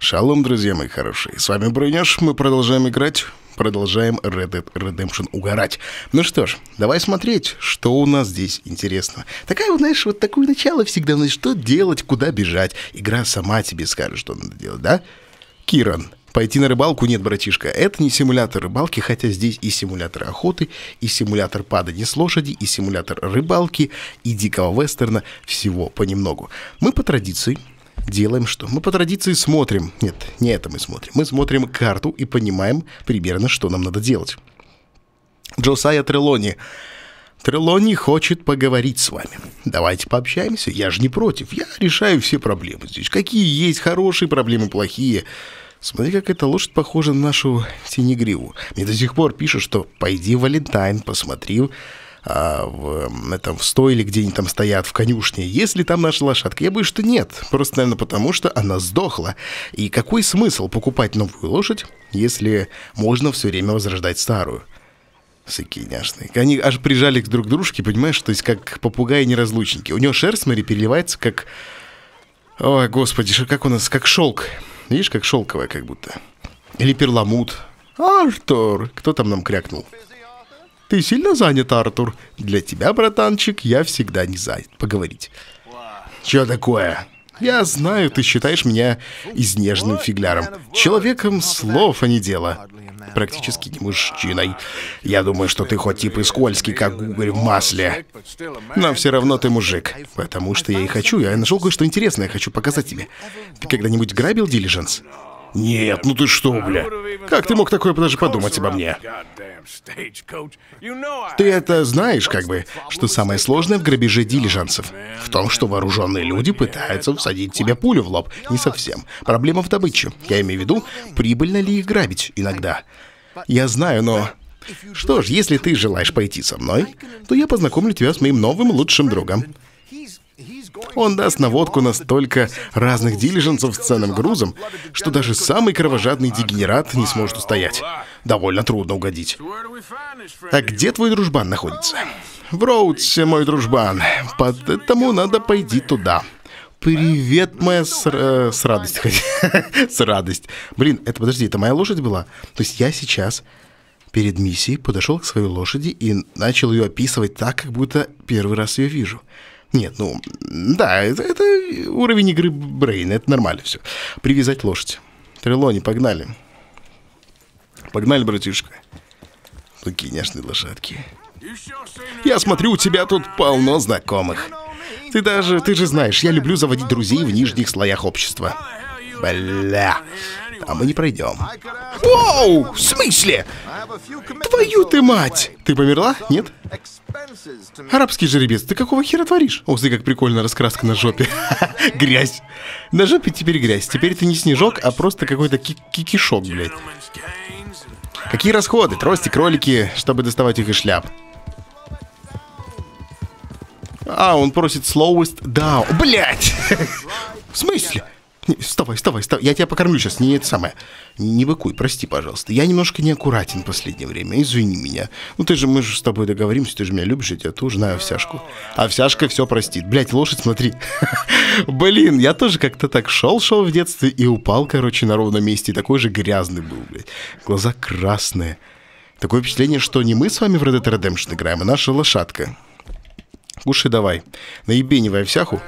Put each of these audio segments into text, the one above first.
Шалом, друзья мои хорошие. С вами Бронёж. Мы продолжаем играть. Продолжаем Red Dead Redemption угорать. Ну что ж, давай смотреть, что у нас здесь интересно. Такая, вот, знаешь, вот такое начало всегда, значит, что делать, куда бежать. Игра сама тебе скажет, что надо делать, да? Киран, Пойти на рыбалку нет, братишка. Это не симулятор рыбалки, хотя здесь и симулятор охоты, и симулятор падания с лошади, и симулятор рыбалки, и дикого вестерна. Всего понемногу. Мы по традиции делаем что? Мы по традиции смотрим. Нет, не это мы смотрим. Мы смотрим карту и понимаем примерно, что нам надо делать. Джосайя Трелони. Трелони хочет поговорить с вами. Давайте пообщаемся. Я же не против. Я решаю все проблемы здесь. Какие есть хорошие проблемы, плохие. Смотри, как эта лошадь похожа на нашу синегриву. Мне до сих пор пишут, что пойди Валентайн, посмотри а, в этом в стойле, где они там стоят, в конюшне, если там наша лошадка. Я боюсь, что нет. Просто, наверное, потому что она сдохла. И какой смысл покупать новую лошадь, если можно все время возрождать старую? Всякие няшные. Они аж прижали друг к дружке, понимаешь, то есть как попугаи-неразлучники. У него шерсть, смотри, переливается как... Ой, господи, как у нас, как шелк. Видишь, как шелковая как будто. Или перламут. Артур! Кто там нам крякнул? Ты сильно занят, Артур? Для тебя, братанчик, я всегда не занят. Поговорить. Чё такое? Я знаю, ты считаешь меня изнеженным фигляром. Человеком слов, а не дела. Практически не мужчиной. Я думаю, что ты хоть тип и скользкий, как угорь в масле. Но все равно ты мужик. Потому что я и хочу. Я нашел кое-что интересное, хочу показать тебе. Ты когда-нибудь грабил дилижанс? Нет, ну ты что, бля? Как ты мог такое даже подумать обо мне? Ты это знаешь, как бы, что самое сложное в грабеже дилижансов? В том, что вооруженные люди пытаются всадить тебе пулю в лоб. Не совсем. Проблема в добыче. Я имею в виду, прибыльно ли их грабить иногда. Я знаю, но... Что ж, если ты желаешь пойти со мной, то я познакомлю тебя с моим новым лучшим другом. Он даст наводку на столько разных дилиженсов с ценным грузом, что даже самый кровожадный дегенерат не сможет устоять. Довольно трудно угодить. А где твой дружбан находится? В Роудсе, мой дружбан. Поэтому надо пойти туда. Привет, моя с, э, с радость. с радость. Блин, это подожди, это моя лошадь была? То есть я сейчас перед миссией подошел к своей лошади и начал ее описывать так, как будто первый раз ее вижу. Нет, ну, да, это, это уровень игры Брейн, это нормально все. Привязать лошадь. Трелони, погнали. Погнали, братишка. Такие няшные лошадки. Я смотрю, у тебя тут полно знакомых. Ты даже, ты же знаешь, я люблю заводить друзей в нижних слоях общества. Бля, а мы не пройдем. Оу, в смысле? Твою ты мать! Ты померла? Нет? Арабский жеребец, ты какого хера творишь? О, как прикольно раскраска на жопе. грязь. На жопе теперь грязь. Теперь это не снежок, а просто какой-то кикишок, блядь. Какие расходы? Трости, кролики, чтобы доставать их из шляп. А, он просит slowest down. Блять! В смысле? Вставай, вставай, вставай. Я тебя покормлю сейчас, не это самое. Не, быкуй, прости, пожалуйста. Я немножко неаккуратен в последнее время. Извини меня. Ну ты же, мы же с тобой договоримся, ты же меня любишь, я тебя тоже знаю овсяшку. Овсяшка все простит. Блять, лошадь, смотри. Блин, я тоже как-то так шел-шел в детстве и упал, короче, на ровном месте. И такой же грязный был, блядь. Глаза красные. Такое впечатление, что не мы с вами в Red Dead Redemption играем, а наша лошадка. Кушай давай. Наебенивай овсяху.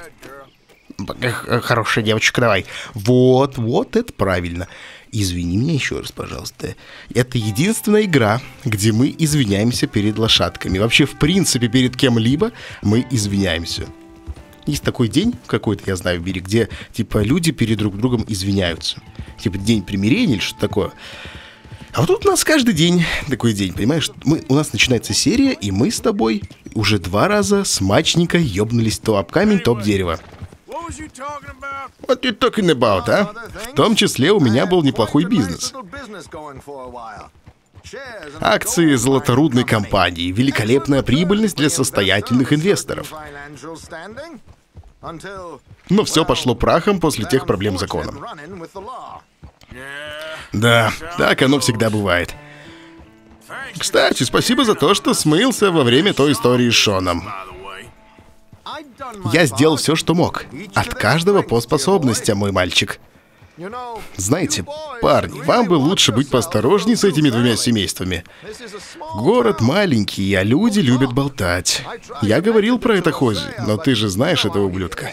Э, хорошая девочка, давай. Вот, вот это правильно. Извини меня еще раз, пожалуйста. Это единственная игра, где мы извиняемся перед лошадками. Вообще, в принципе, перед кем-либо мы извиняемся. Есть такой день какой-то, я знаю, в мире, где, типа, люди перед друг другом извиняются. Типа, день примирения или что-то такое. А вот тут у нас каждый день такой день, понимаешь? Мы, у нас начинается серия, и мы с тобой уже два раза смачненько ёбнулись то об камень, то об дерево. What you talking about, а? В том числе у меня был неплохой бизнес. Акции золоторудной компании, великолепная прибыльность для состоятельных инвесторов. Но все пошло прахом после тех проблем с законом. Да, так оно всегда бывает. Кстати, спасибо за то, что смылся во время той истории с Шоном. Я сделал все, что мог. От каждого по способностям, мой мальчик. Знаете, парни, вам бы лучше быть поосторожней с этими двумя семействами. Город маленький, а люди любят болтать. Я говорил про это Хози, но ты же знаешь этого ублюдка.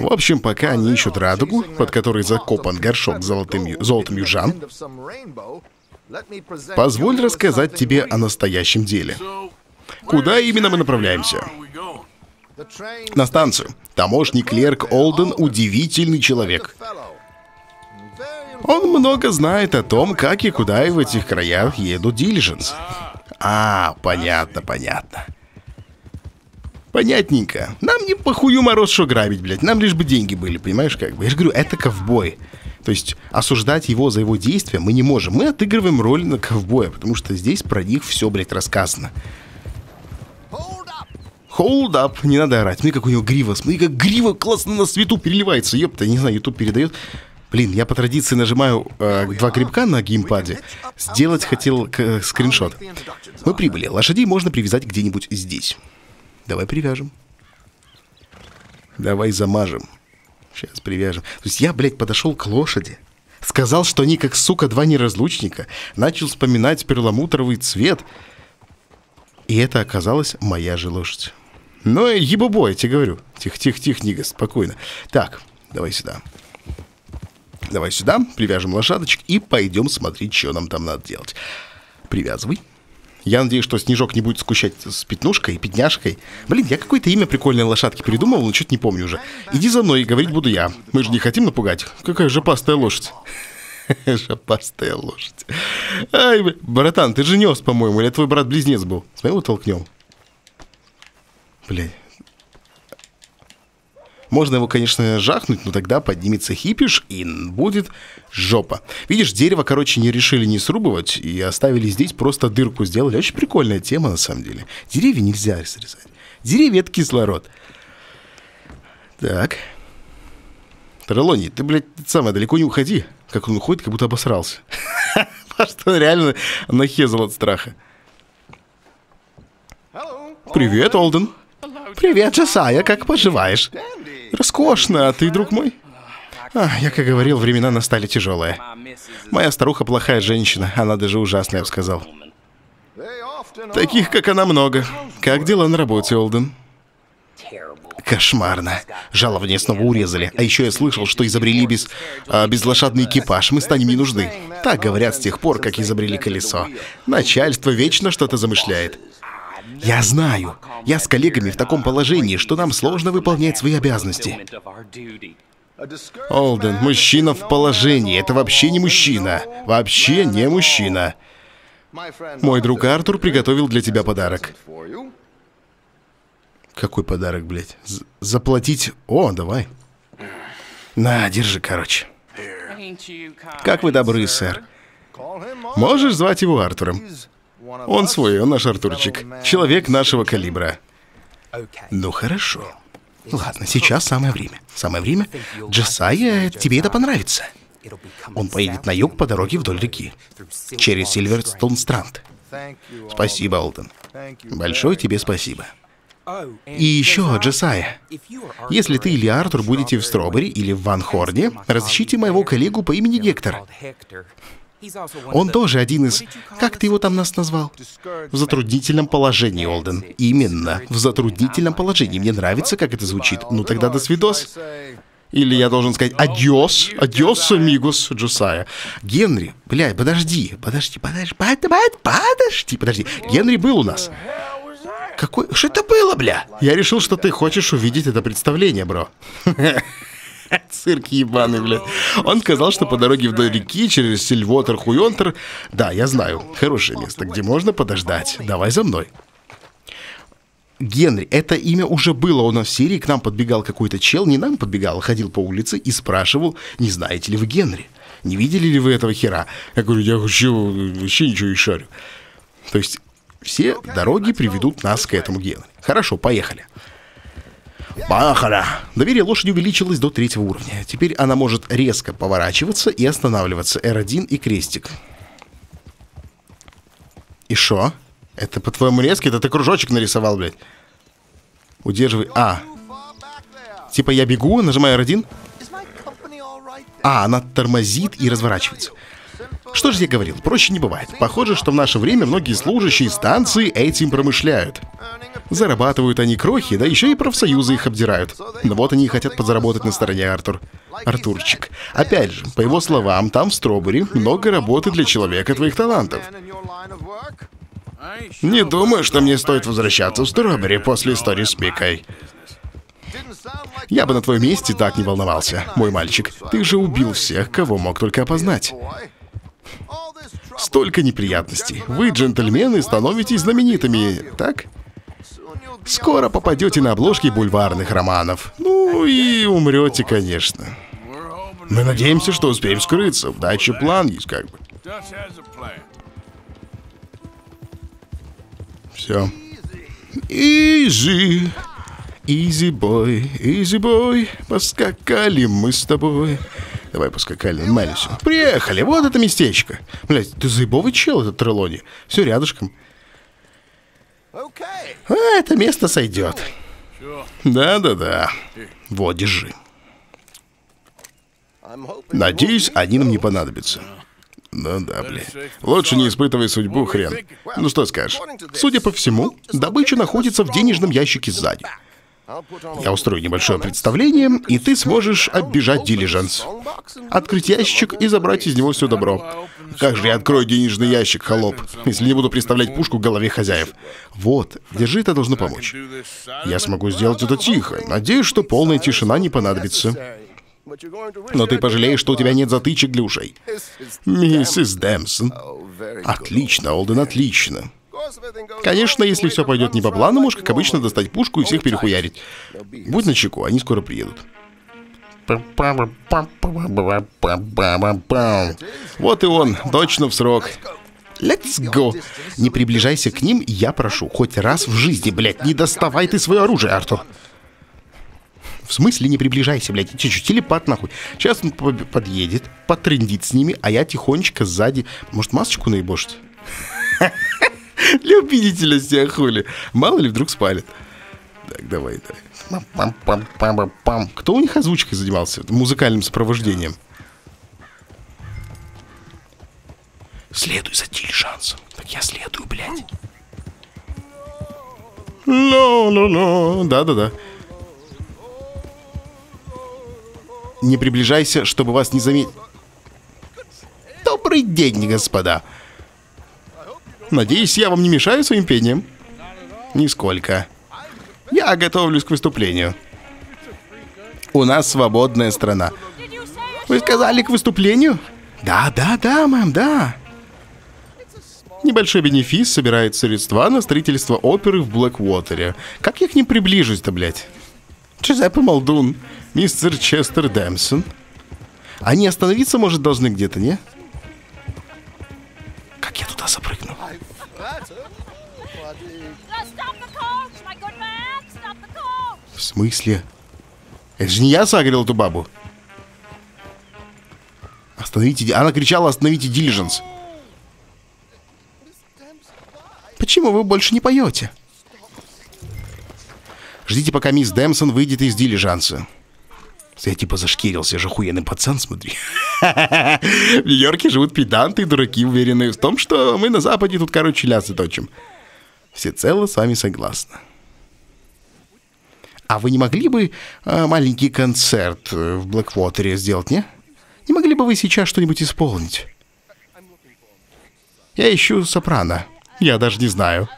В общем, пока они ищут радугу, под которой закопан горшок с золотым, золотом южан, позволь рассказать тебе о настоящем деле. Куда именно мы направляемся? На станцию. Таможенник клерк Олден – удивительный человек. Он много знает о том, как и куда и в этих краях едут дилиженс. А, понятно, понятно. Понятненько. Нам не похую мороз, что грабить, блядь. Нам лишь бы деньги были, понимаешь, как бы. Я же говорю, это ковбой. То есть осуждать его за его действия мы не можем. Мы отыгрываем роль на ковбоя, потому что здесь про них все, блядь, рассказано. Hold up, не надо орать. Смотри, как у него грива. Смотри, как грива классно на свету переливается. Ёпта, не знаю, YouTube передает. Блин, я по традиции нажимаю э, два грибка на геймпаде. Сделать хотел э, скриншот. Мы прибыли. Лошадей можно привязать где-нибудь здесь. Давай привяжем. Давай замажем. Сейчас привяжем. То есть я, блядь, подошел к лошади. Сказал, что они как, сука, два неразлучника. Начал вспоминать перламутровый цвет. И это оказалась моя же лошадь. Ну, и ебобой, я тебе говорю. Тихо-тихо-тихо, Нига, спокойно. Так, давай сюда. Давай сюда, привяжем лошадочек и пойдем смотреть, что нам там надо делать. Привязывай. Я надеюсь, что Снежок не будет скучать с пятнушкой, пятняшкой. Блин, я какое-то имя прикольной лошадки придумал, но что-то не помню уже. Иди за мной, говорить буду я. Мы же не хотим напугать. Какая жопастая лошадь. Жопастая лошадь. Ай, братан, ты же нес, по-моему, или твой брат-близнец был? Смотри, его толкнем. Блядь. Можно его, конечно, жахнуть, но тогда поднимется хипиш и будет жопа. Видишь, дерево, короче, не решили не срубывать и оставили здесь, просто дырку сделали. Очень прикольная тема, на самом деле. Деревья нельзя срезать. Деревья — это кислород. Так. Трелони, ты, блядь, самое, далеко не уходи. Как он уходит, как будто обосрался. Потому что он реально нахезал от страха. Привет, Олден. Привет, Джасая, как поживаешь? Роскошно, а ты, друг мой? А, я, как говорил, времена настали тяжелые. Моя старуха плохая женщина, она даже ужасная, я бы сказал. Таких, как она, много. Как дела на работе, Олден? Кошмарно. Жалование снова урезали. А еще я слышал, что изобрели без, а, безлошадный экипаж. Мы станем не нужны. Так говорят с тех пор, как изобрели колесо. Начальство вечно что-то замышляет. Я знаю. Я с коллегами в таком положении, что нам сложно выполнять свои обязанности. Олден, мужчина в положении. Это вообще не мужчина. Вообще не мужчина. Мой друг Артур приготовил для тебя подарок. Какой подарок, блядь? З- заплатить... О, давай. На, держи, короче. Как вы добры, сэр. Можешь звать его Артуром? Он свой, он наш Артурчик. Человек нашего калибра. Ну, хорошо. Ладно, сейчас самое время. Самое время. Джесайя, тебе это понравится. Он поедет на юг по дороге вдоль реки. Через Сильверстон-Странд. Спасибо, Олден. Большое тебе спасибо. И еще, Джесайя, если ты или Артур будете в Стробери или в Ван Хорне, разыщите моего коллегу по имени Гектор. Он тоже один из... Как ты его там нас назвал? В затруднительном положении, Олден. Именно, в затруднительном положении. Мне нравится, как это звучит. Ну тогда до свидос. Или я должен сказать «Adiós, adiós, amigos, Джосая». Генри, блядь, подожди, подожди, подожди, подожди, подожди, подожди. Генри был у нас. Какой... Что это было, бля? Я решил, что ты хочешь увидеть это представление, бро. Цирк ебаный, бля. Он сказал, что по дороге вдоль реки через Сильвотер Хуйонтер... Да, я знаю. Хорошее место, где можно подождать. Давай за мной. Генри, это имя уже было у нас в серии, к нам подбегал какой-то чел, не нам подбегал, а ходил по улице и спрашивал, не знаете ли вы Генри? Не видели ли вы этого хера? Я говорю, я вообще, вообще ничего не шарю. То есть все дороги приведут нас к этому Генри. Хорошо, поехали. Бахара! Доверие лошади увеличилось до третьего уровня. Теперь она может резко поворачиваться и останавливаться. R1 и крестик. И шо? Это по-твоему резко? Это ты кружочек нарисовал, блядь. Удерживай. А. Типа я бегу, нажимаю R1. А, она тормозит и разворачивается. Что же я говорил, проще не бывает. Похоже, что в наше время многие служащие станции этим промышляют. Зарабатывают они крохи, да еще и профсоюзы их обдирают. Но вот они и хотят подзаработать на стороне Артур. Артурчик. Опять же, по его словам, там в Стробери много работы для человека твоих талантов. Не думаю, что мне стоит возвращаться в Стробери после истории с Микой. Я бы на твоем месте так не волновался, мой мальчик. Ты же убил всех, кого мог только опознать. Столько неприятностей. Вы, джентльмены, становитесь знаменитыми, так? Скоро попадете на обложки бульварных романов. Ну и умрете, конечно. Мы надеемся, что успеем скрыться. В даче план есть как бы. Все. Easy. Easy boy, easy boy, поскакали мы с тобой. Давай поскакали на Мелису. Приехали, вот это местечко. Блять, ты заебовый чел, этот Трелони. Все рядышком. А, это место сойдет. Да-да-да. Вот, держи. Надеюсь, они нам не понадобятся. Ну да, блин. Лучше не испытывай судьбу, хрен. Ну что скажешь? Судя по всему, добыча находится в денежном ящике сзади. Я устрою небольшое представление, и ты сможешь оббежать дилижанс. Открыть ящик и забрать из него все добро. Как же я открою денежный ящик, холоп, если не буду представлять пушку в голове хозяев? Вот, держи, это должно помочь. Я смогу сделать это тихо. Надеюсь, что полная тишина не понадобится. Но ты пожалеешь, что у тебя нет затычек для ушей. Миссис Дэмсон. Отлично, Олден, отлично. Конечно, если все пойдет не по плану, можешь, как обычно, достать пушку и всех перехуярить. Будь начеку, они скоро приедут. Вот и он, точно в срок. Let's go. Не приближайся к ним, я прошу, хоть раз в жизни, блядь, не доставай ты свое оружие, Артур. В смысле не приближайся, блядь, что, телепат нахуй? Сейчас он подъедет, потрендит с ними, а я тихонечко сзади. Может, масочку наебошить? Для убедительности, а хули. Мало ли вдруг спалит. Так, давай, давай. Кто у них озвучкой занимался? Музыкальным сопровождением. Следуй за дилижансом. Так я следую, блядь. Ла-ла-ла. Да-да-да. Не приближайся, чтобы вас не заметить. Добрый день, господа. Надеюсь, я вам не мешаю своим пением? Нисколько. Я готовлюсь к выступлению. У нас свободная страна. Вы сказали к выступлению? Да, да, да, мэм, да. Небольшой бенефис собирает средства на строительство оперы в Блэквотере. Как я к ним приближусь-то, блядь? Джузеппе Молдун, мистер Честер Дэмсон. Они остановиться, может, должны где-то, не? Как я туда запрыгну? В смысле? Это же не я согрел эту бабу. Остановите... Она кричала, остановите дилиженс. Почему вы больше не поете? Ждите, пока мисс Дэмсон выйдет из дилижанса. Я типа зашкирился, я же охуенный пацан, смотри. В Нью-Йорке живут педанты и дураки, уверенные в том, что мы на Западе тут, короче, лясы точим. Все цело с вами согласны. А вы не могли бы э, маленький концерт э, в Блэквотере сделать, не? Не могли бы вы сейчас что-нибудь исполнить? Я ищу сопрано. Я даже не знаю.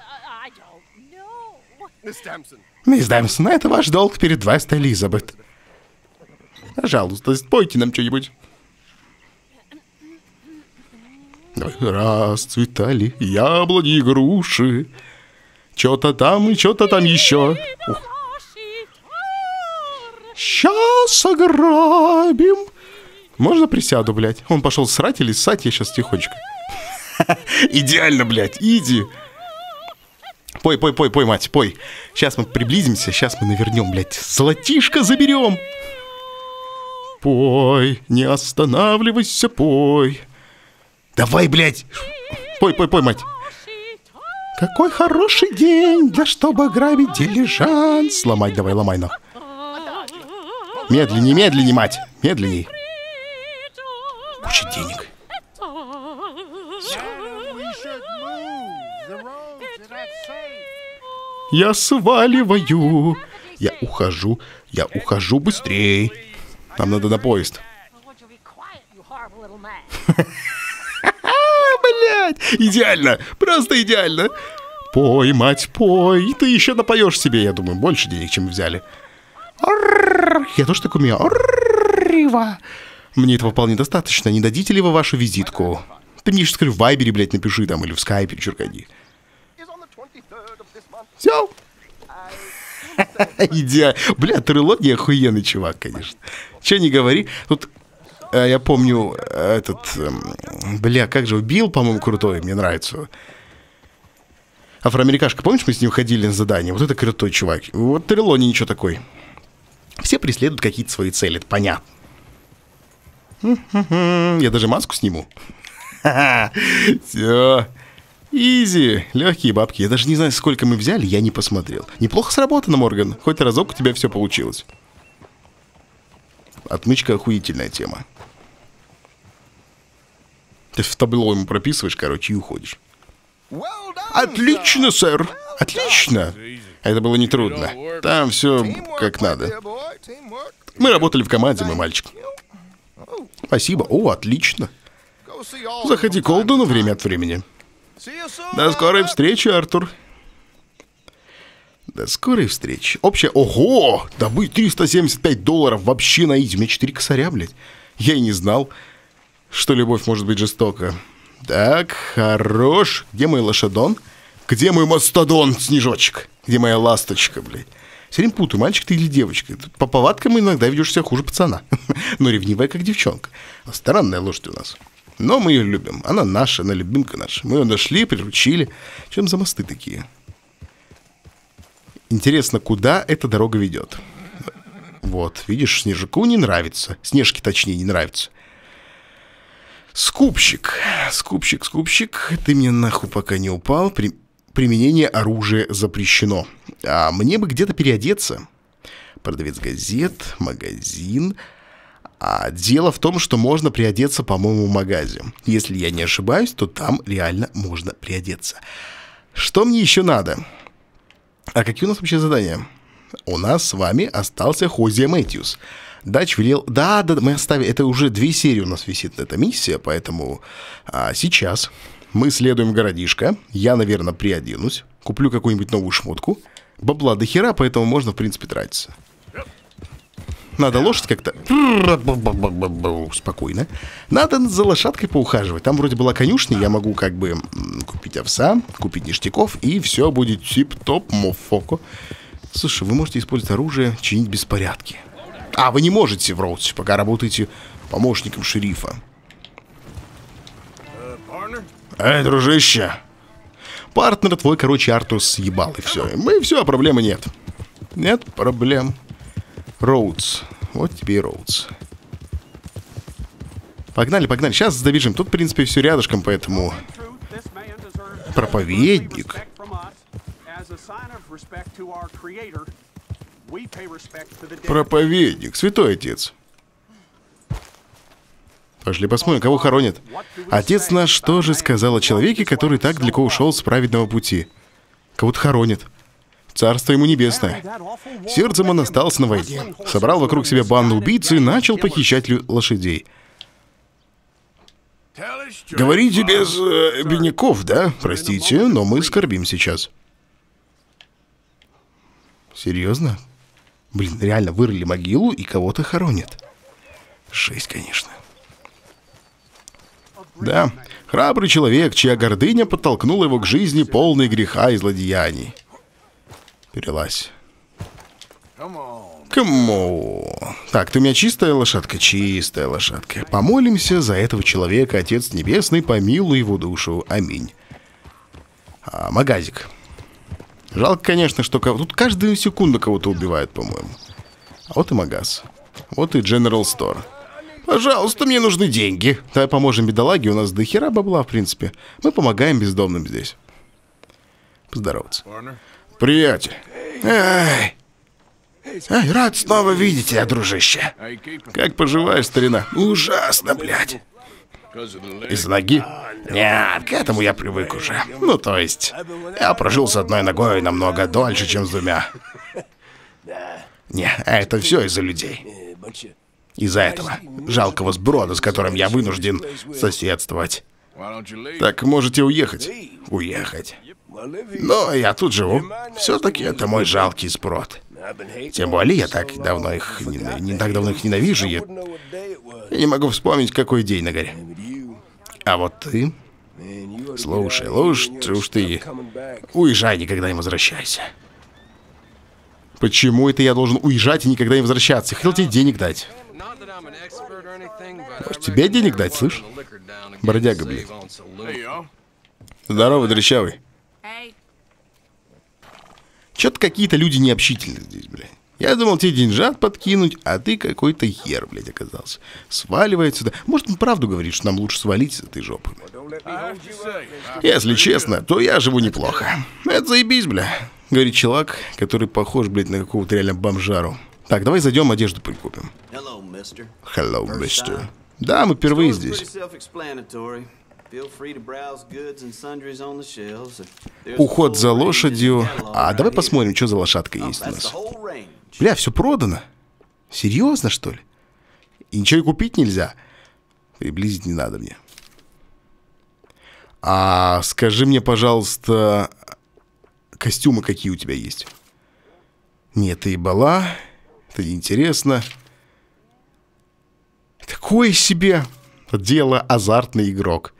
Мисс Дэмсон, это ваш долг перед Вест Элизабет. Пожалуйста, спойте нам что-нибудь. Расцветали яблони и груши. Что-то там и что-то там еще. Сейчас ограбим. Можно присяду, блядь? Он пошел срать или ссать, я сейчас тихонечко. Идеально, блядь, иди. Пой, пой, пой, пой, мать, пой. Сейчас мы приблизимся, сейчас мы навернем, блядь. Золотишко заберем. Пой, не останавливайся, пой. Давай, блядь. Пой, пой, пой, мать. Какой хороший день, для чтобы ограбить дилижанс. Ломать давай, ломай нахуй. Медленней, медленней, мать, медленней. Куча денег. Я сваливаю. Я ухожу. Я ухожу быстрее. Нам надо на поезд. Блять, идеально, просто идеально. Пой, мать, пой, ты еще напоешь себе, я думаю, больше денег, чем взяли. Я тоже так умею. Мне этого вполне достаточно. Не дадите ли вы вашу визитку? Ты мне еще скажи в Вайбере, блядь, напиши там или в Скайпе, черкани. Все. Идеально. Бля, трилогия охуенный чувак, конечно. Че не говори. Тут э, я помню э, этот... Э, бля, как же, Билл, по-моему, крутой, мне нравится. Афроамерикашка, помнишь, мы с ним ходили на задание? Вот это крутой чувак. Вот Трилони ничего такой. Все преследуют какие-то свои цели, это понятно. Я даже маску сниму. Все. Изи, легкие бабки. Я даже не знаю, сколько мы взяли, я не посмотрел. Неплохо сработано, Морган. Хоть разок у тебя все получилось. Отмычка охуительная тема. Ты в табло ему прописываешь, короче, и уходишь. Отлично, сэр. Отлично. Это было нетрудно. Там все как надо. Мы работали в команде, мой мальчик. Спасибо. О, отлично. Заходи к Олдену время от времени. До скорой встречи, Артур. До скорой встречи. Общая... Ого! Добыть 375 долларов вообще на изи. У меня 4 косаря, блядь. Я и не знал, что любовь может быть жестока. Так, хорош. Где мой лошадон? Где мой мастодон, снежочек? Где моя ласточка, блядь? Все время путаю, мальчик ты или девочка. По повадкам иногда ведешь себя хуже пацана. Но ревнивая, как девчонка. Странная лошадь у нас. Но мы ее любим. Она наша, она любимка наша. Мы ее нашли, приручили. Чем за мосты такие? Интересно, куда эта дорога ведет? Вот, видишь, Снежку не нравится. Снежке, точнее, не нравится. Скупщик. Скупщик, скупщик. Ты мне нахуй пока не упал. При... Применение оружия запрещено. А мне бы где-то переодеться. Продавец газет, магазин. А дело в том, что можно приодеться, по-моему, в магазе. Если я не ошибаюсь, то там реально можно приодеться. Что мне еще надо? А какие у нас вообще задания? У нас с вами остался Хозия Мэтьюс. Дач велел... Да, да, мы оставили... Это уже две серии у нас висит эта миссия, поэтому а, сейчас мы следуем городишко. Я, наверное, приоденусь. Куплю какую-нибудь новую шмотку. Бабла до хера, поэтому можно, в принципе, тратиться. Надо лошадь как-то... Спокойно. Надо за лошадкой поухаживать. Там вроде была конюшня, я могу как бы купить овса, купить ништяков, и все будет тип-топ, мофоко. Слушай, вы можете использовать оружие, чинить беспорядки. А, вы не можете в Роудсе, пока работаете помощником шерифа. Эй, дружище. Партнер твой, короче, Артур съебал, и все. Мы все, проблемы нет. Нет проблем. Роудс. Вот тебе и Роудс. Погнали, погнали. Сейчас добежим. Тут, в принципе, все рядышком, поэтому... Проповедник. Проповедник. Святой отец. Пошли посмотрим, кого хоронят. Отец наш тоже сказал о человеке, который так далеко ушел с праведного пути. Кого-то хоронят. Царство ему небесное. Сердцем он остался на войне. Собрал вокруг себя банду убийц и начал похищать лошадей. Говорите без э, бедняков, да? Простите, но мы скорбим сейчас. Серьезно? Блин, реально вырыли могилу и кого-то хоронят. Жесть, конечно. Да, храбрый человек, чья гордыня подтолкнула его к жизни полной греха и злодеяний перелазь. Кому? Так, ты у меня чистая лошадка? Чистая лошадка. Помолимся за этого человека, Отец Небесный, помилуй его душу. Аминь. А, магазик. Жалко, конечно, что тут каждую секунду кого-то убивают, по-моему. А вот и магаз. Вот и General Store. Пожалуйста, мне нужны деньги. Давай поможем бедолаге, у нас до хера бабла, в принципе. Мы помогаем бездомным здесь. Поздороваться. Приятель. Эй. Эй, рад снова видеть тебя, дружище. Как поживаешь, старина? Ужасно, блядь. Из ноги? Нет, к этому я привык уже. Ну, то есть, я прожил с одной ногой намного дольше, чем с двумя. Не, это все из-за людей. Из-за этого жалкого сброда, с которым я вынужден соседствовать. Так можете уехать? Уехать. Но я тут живу. Все-таки это мой жалкий сброд. Тем более я так давно их не, не так давно их ненавижу. Я, я не могу вспомнить, какой день на горе. А вот ты... Слушай, лучше уж ты уезжай, никогда не возвращайся. Почему это я должен уезжать и никогда не возвращаться? Хотел тебе денег дать. Может, тебе денег дать, слышь? Бродяга, блин. Здорово, дрещавый. Чё-то какие-то люди необщительные здесь, блядь. Я думал тебе деньжат подкинуть, а ты какой-то хер, блядь, оказался. Сваливает сюда. Может, он правду говорит, что нам лучше свалить с этой жопы. Если честно, то я живу неплохо. Это заебись, бля. Говорит человек, который похож, блядь, на какого-то реально бомжару. Так, давай зайдем, одежду прикупим. Hello, mister. Да, мы впервые здесь. Уход за лошадью. А давай посмотрим, что за лошадка есть у нас. Бля, все продано. Серьезно, что ли? И ничего и купить нельзя. Приблизить не надо мне. А скажи мне, пожалуйста, костюмы какие у тебя есть? Нет, ты ебала. Это неинтересно. Такое себе дело азартный игрок.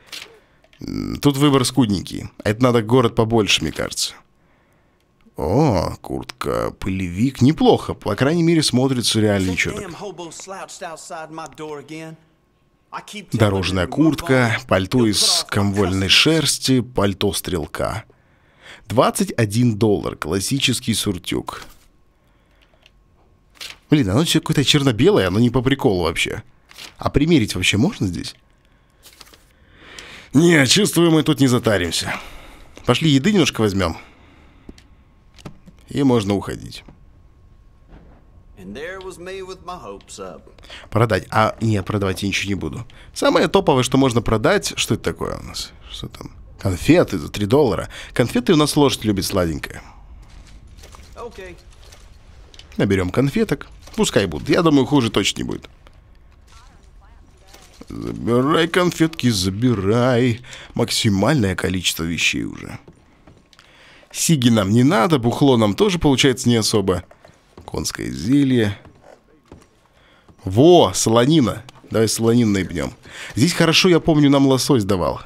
Тут выбор скудненький. Это надо город побольше, мне кажется. О, куртка, пылевик. Неплохо. По крайней мере, смотрится реально ничего Дорожная куртка, пальто из комвольной шерсти, пальто стрелка. 21 доллар, классический суртюк. Блин, оно все какое-то черно-белое, оно не по приколу вообще. А примерить вообще можно здесь? Не, чувствую, мы тут не затаримся. Пошли еды немножко возьмем. И можно уходить. Продать. А, нет, продавать я ничего не буду. Самое топовое, что можно продать... Что это такое у нас? Что там? Конфеты за 3 доллара. Конфеты у нас лошадь любит сладенькое. Наберем конфеток. Пускай будут. Я думаю, хуже точно не будет. Забирай конфетки, забирай. Максимальное количество вещей уже. Сиги нам не надо, бухло нам тоже получается не особо. Конское зелье. Во, солонина. Давай солонину наебнем. Здесь хорошо, я помню, нам лосось давал.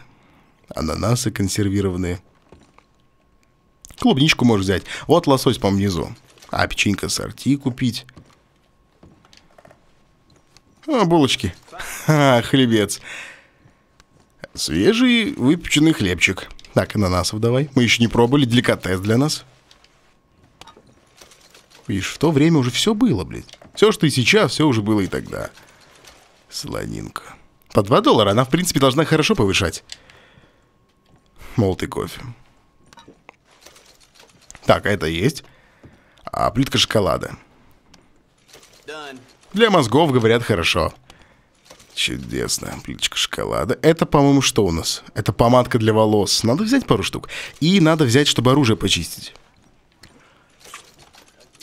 Ананасы консервированные. Клубничку можешь взять. Вот лосось, по внизу. А печенька сорти купить. А, булочки. Ха, хлебец. Свежий выпеченный хлебчик. Так, ананасов давай. Мы еще не пробовали, деликатес для нас. Видишь, в то время уже все было, блядь. Все, что и сейчас, все уже было и тогда. Слонинка. По 2 доллара она, в принципе, должна хорошо повышать. Молотый кофе. Так, а это есть. А плитка шоколада. Для мозгов, говорят, хорошо. Чудесно. Плиточка шоколада. Это, по-моему, что у нас? Это помадка для волос. Надо взять пару штук. И надо взять, чтобы оружие почистить.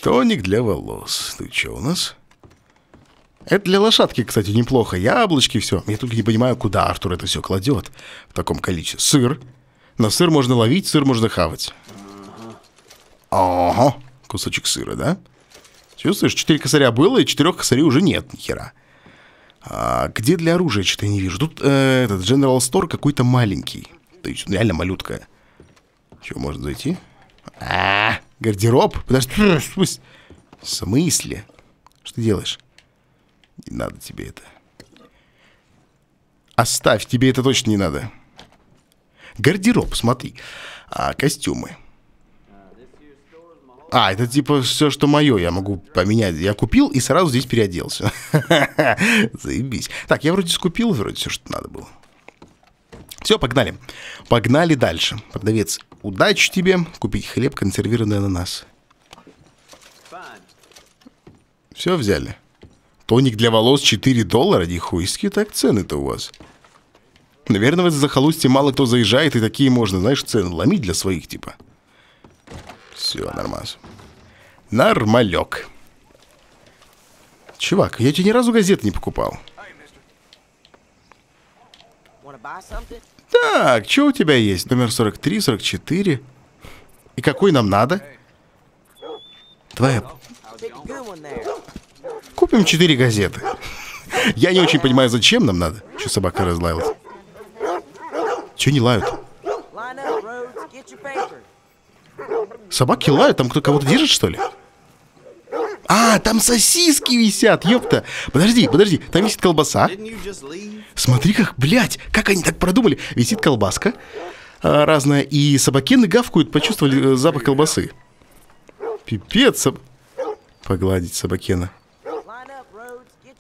Тоник для волос. Ты что у нас? Это для лошадки, кстати, неплохо. Яблочки, все. Я только не понимаю, куда Артур это все кладет в таком количестве. Сыр. На сыр можно ловить, сыр можно хавать. Ага. Кусочек сыра, да? Чувствуешь, четыре косаря было, и четырех косарей уже нет, ни хера. А, где для оружия что-то я не вижу? Тут э, этот General Store какой-то маленький. То есть реально малютка. Чего, можно зайти? А, -а, -а гардероб? Подожди. В смысле? Что ты делаешь? Не надо тебе это. Оставь, тебе это точно не надо. Гардероб, смотри. А, костюмы. А, это типа все, что мое, я могу поменять. Я купил и сразу здесь переоделся. Заебись. Так, я вроде скупил вроде все, что надо было. Все, погнали. Погнали дальше. Продавец, удачи тебе. Купить хлеб, консервированный ананас. Все взяли. Тоник для волос 4 доллара. Нихуйские так цены-то у вас. Наверное, в это захолустье мало кто заезжает, и такие можно, знаешь, цены ломить для своих, типа. Все, нормас. Нормалек. Чувак, я тебе ни разу газеты не покупал. Так, что у тебя есть? Номер 43, 44. И какой нам надо? Твоя. Купим 4 газеты. Я не очень понимаю, зачем нам надо. Что собака разлаялась? Че не лают? Собаки лают? Там кто кого-то держит, что ли? А, там сосиски висят, ёпта. Подожди, подожди, там висит колбаса. Смотри, как, блядь, как они так продумали. Висит колбаска а, разная, и собакены гавкают, почувствовали э, запах колбасы. Пипец. соб- Погладить собакена.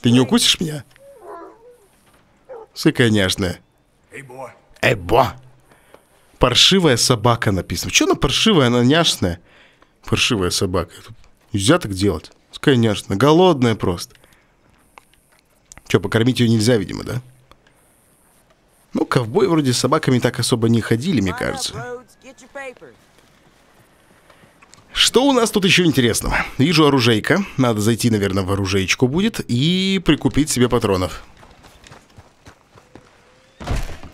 Ты не укусишь меня? Сы, конечно. Эбо. Паршивая собака написано. Что она паршивая, она няшная? Паршивая собака. Нельзя так делать. Пускай няшная. Голодная просто. Че, покормить ее нельзя, видимо, да? Ну, ковбой вроде с собаками так особо не ходили, мне кажется. Что у нас тут еще интересного? Вижу оружейка. Надо зайти, наверное, в оружейку будет и прикупить себе патронов.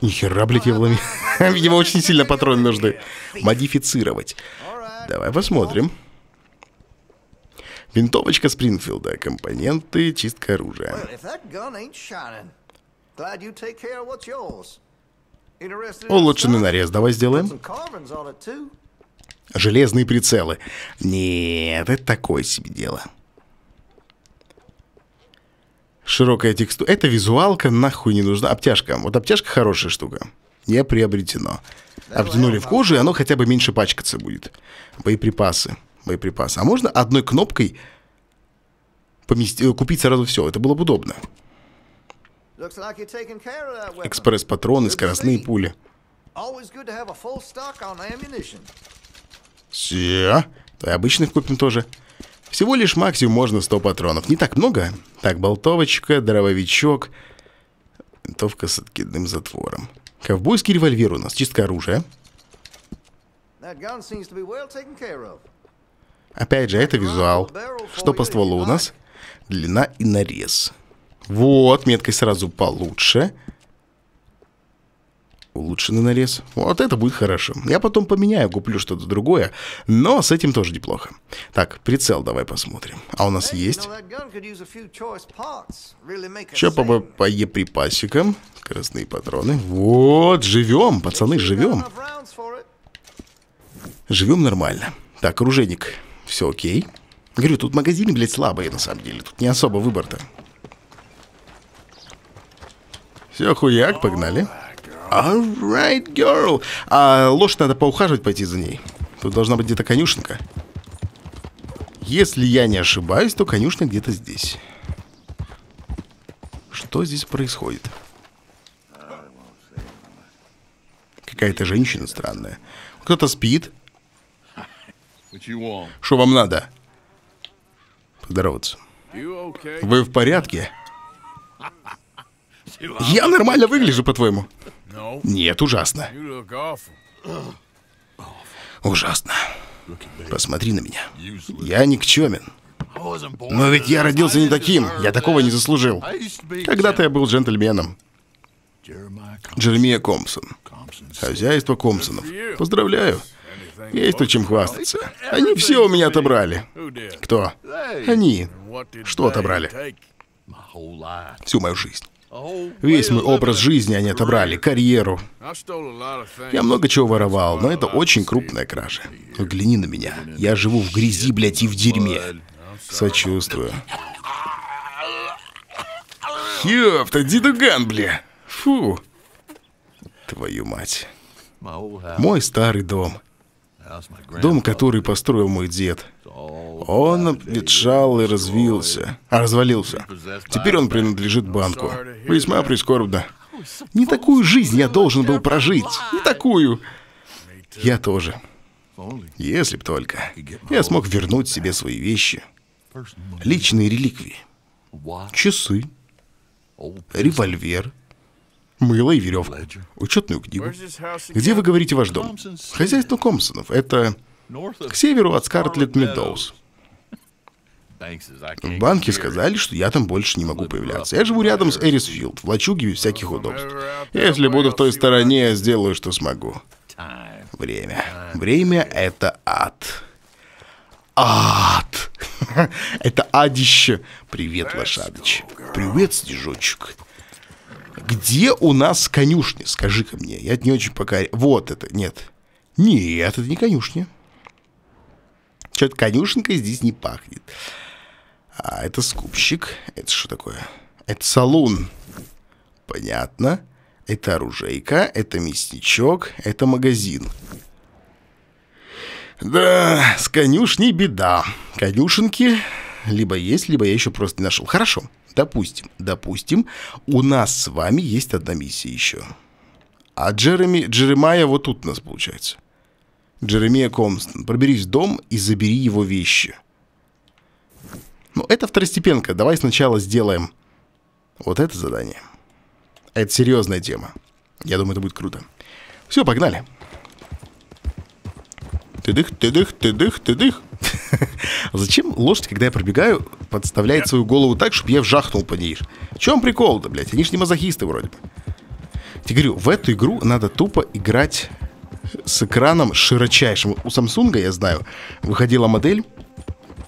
Нихера, блядь, я вломил. Видимо, очень сильно патроны нужны. Модифицировать. Давай посмотрим. Винтовочка Спрингфилда. Компоненты, чистка оружия. Улучшенный нарез. Давай сделаем. Железные прицелы. Нет, это такое себе дело. Широкая текстура. Это визуалка нахуй не нужна. Обтяжка. Вот обтяжка хорошая штука. Не приобретено. Обтянули в кожу, и оно хотя бы меньше пачкаться будет. Боеприпасы. Боеприпасы. А можно одной кнопкой помести... э, купить сразу все? Это было бы удобно. Экспресс-патроны, скоростные пули. Все. Давай обычных купим тоже. Всего лишь максимум можно 100 патронов. Не так много. Так, болтовочка, дробовичок. Винтовка с откидным затвором. Ковбойский револьвер у нас. Чистка оружия. Опять же, это визуал. Что по стволу у нас? Длина и нарез. Вот, меткость сразу получше. Улучшенный нарез. Вот это будет хорошо. Я потом поменяю, куплю что-то другое. Но с этим тоже неплохо. Так, прицел давай посмотрим. А у нас есть... Че по, по еприпасикам? Скоростные патроны. Вот, живем, пацаны, живем. Живем нормально. Так, оружейник, все окей. Говорю, тут магазины, блядь, слабые на самом деле. Тут не особо выбор-то. Все, хуяк, погнали. Alright, girl. А лошадь надо поухаживать, пойти за ней. Тут должна быть где-то конюшенка. Если я не ошибаюсь, то конюшня где-то здесь. Что здесь происходит? Какая-то женщина странная. Кто-то спит. Что вам надо? Поздороваться. Вы в порядке? Я нормально выгляжу, по-твоему? Нет, ужасно. Ужасно. Посмотри на меня. Я никчемен. Но ведь я родился не таким. Я такого не заслужил. Когда-то я был джентльменом. Джеремия Компсон. Хозяйство Компсонов. Поздравляю. Есть то, чем хвастаться. Они все у меня отобрали. Кто? Они. Что отобрали? Всю мою жизнь. Весь мой образ жизни они отобрали. Карьеру. Я много чего воровал, но это очень крупная кража. Взгляни на меня. Я живу в грязи, блядь, и в дерьме. Сочувствую. Ёпта, дедуган, бля. Фу. Твою мать. Мой старый дом. Дом, который построил мой дед. Он обветшал и развился. А, развалился. Теперь он принадлежит банку. Весьма прискорбно. Не такую жизнь я должен был прожить. Не такую. Я тоже. Если б только. Я смог вернуть себе свои вещи. Личные реликвии. Часы. Револьвер. Мыло и веревку, учетную книгу. Где вы говорите ваш дом? Хозяйство Компсонов. Это к северу от Скарлетт Медоуз. В банке сказали, что я там больше не могу появляться. Я живу рядом с Эрисфилд, в лачуге без всяких удобств. Если буду в той стороне, сделаю, что смогу. Время. Время — это ад. Ад! Это адище. Привет, лошадыч. Привет, снежочек. Где у нас конюшня? Скажи-ка мне. Я не очень пока... Вот это, нет. Нет, это не конюшня. Что-то конюшенкой здесь не пахнет. А это скупщик. Это что такое? Это салун. Понятно. Это оружейка, это мясничок, это магазин. Да, с конюшней беда. Конюшенки либо есть, либо я еще просто не нашел. Хорошо, допустим, допустим, у нас с вами есть одна миссия еще. А Джереми, Джеремая вот тут у нас получается. Джеремия Комстон, проберись в дом и забери его вещи. Ну, это второстепенка. Давай сначала сделаем вот это задание. Это серьезная тема. Я думаю, это будет круто. Все, погнали. Ты-дых, ты-дых, ты-дых, ты-дых. Зачем лошадь, когда я пробегаю, подставляет свою голову так, чтобы я вжахнул по ней? В чем прикол-то, блядь? Они ж не мазохисты вроде бы. Я говорю, в эту игру надо тупо играть с экраном широчайшим. У Samsung, я знаю, выходила модель,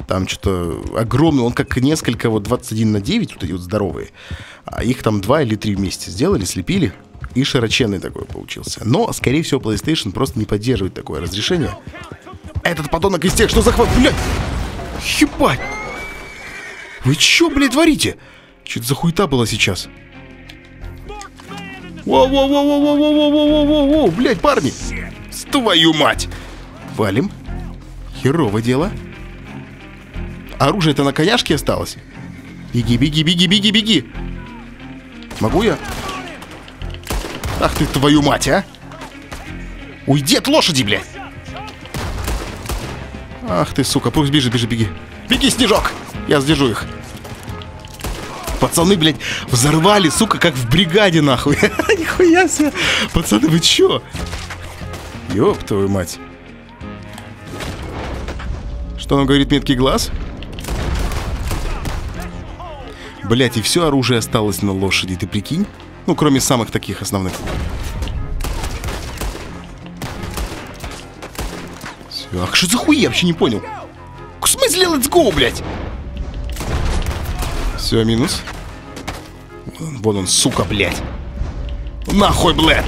там что-то огромный, он как несколько, вот 21 на 9, вот эти вот здоровые. А их там два или три вместе сделали, слепили. И широченный такой получился. Но, скорее всего, PlayStation просто не поддерживает такое разрешение. Этот подонок из тех, что захват... Блядь! Ебать! Вы чё, блядь, творите? Что это за хуета была сейчас? Воу-воу-воу-воу-воу-воу-воу-воу-воу-воу, блядь, парни! Твою мать! Валим. Херово дело. Оружие-то на коняшке осталось. Беги, беги, беги, беги, беги. Могу я? Ах ты, твою мать, а! Уйди от лошади, блядь! Ах ты, сука, пусть бежит, бежи, беги. Беги, Снежок! Я сдержу их. Пацаны, блядь, взорвали, сука, как в бригаде, нахуй. Нихуя себе. Пацаны, вы чё? Ёб твою мать. Что он говорит, меткий глаз? Блять, и все оружие осталось на лошади, ты прикинь? Ну, кроме самых таких основных. Всё, ах, что за хуй, я вообще не понял. В смысле, let's go, блядь? Все, минус. Вон, он, сука, блядь. Нахуй, блядь.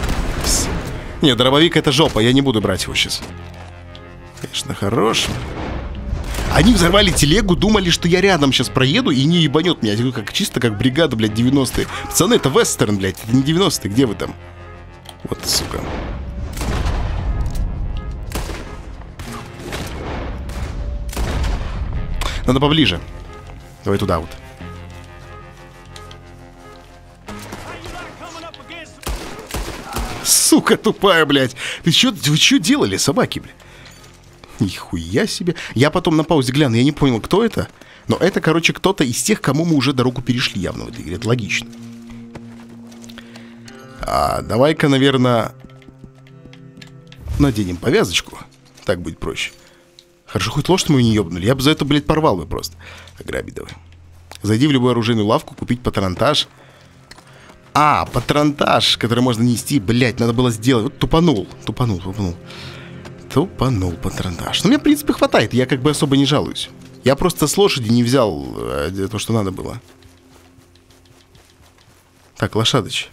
Не, дробовик это жопа, я не буду брать его сейчас. Конечно, хорош. Они взорвали телегу, думали, что я рядом сейчас проеду и не ебанет меня. Я говорю, как чисто как бригада, блядь, 90-е. Пацаны, это вестерн, блядь, это не 90-е, где вы там? Вот, сука. Надо поближе. Давай туда вот. Сука тупая, блядь. Ты чё, вы что делали, собаки, блядь? Нихуя себе. Я потом на паузе гляну, я не понял, кто это. Но это, короче, кто-то из тех, кому мы уже дорогу перешли явно в этой игре. Это логично. А, давай-ка, наверное, наденем повязочку. Так будет проще. Хорошо, хоть лошадь мою не ебнули. Я бы за это, блядь, порвал бы просто. Ограбить давай. Зайди в любую оружейную лавку, купить патронтаж. А, патронтаж, который можно нести, блядь, надо было сделать. Вот тупанул, тупанул, тупанул. Тупанул патронтаж. Ну, мне, в принципе, хватает, я как бы особо не жалуюсь. Я просто с лошади не взял э, то, что надо было. Так, лошадыч.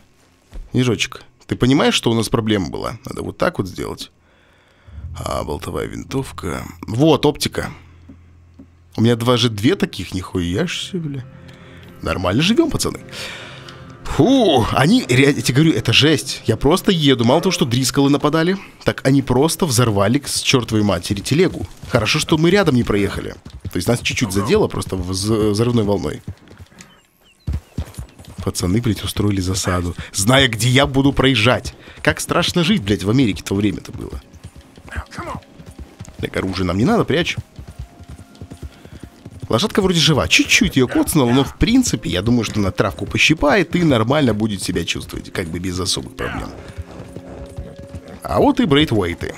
Ежочек, ты понимаешь, что у нас проблема была? Надо вот так вот сделать. А, болтовая винтовка. Вот, оптика. У меня два же две таких, нихуя себе, бля. Нормально живем, пацаны. Фу, они, я тебе говорю, это жесть. Я просто еду. Мало того, что дрискалы нападали, так они просто взорвали с чертовой матери телегу. Хорошо, что мы рядом не проехали. То есть нас чуть-чуть задело просто взрывной волной. Пацаны, блядь, устроили засаду. Зная, где я буду проезжать. Как страшно жить, блядь, в Америке то время-то было. Так, оружие нам не надо, прячь. Лошадка вроде жива. Чуть-чуть ее коцнуло, но в принципе, я думаю, что на травку пощипает и нормально будет себя чувствовать. Как бы без особых проблем. А вот и Брейтвейты.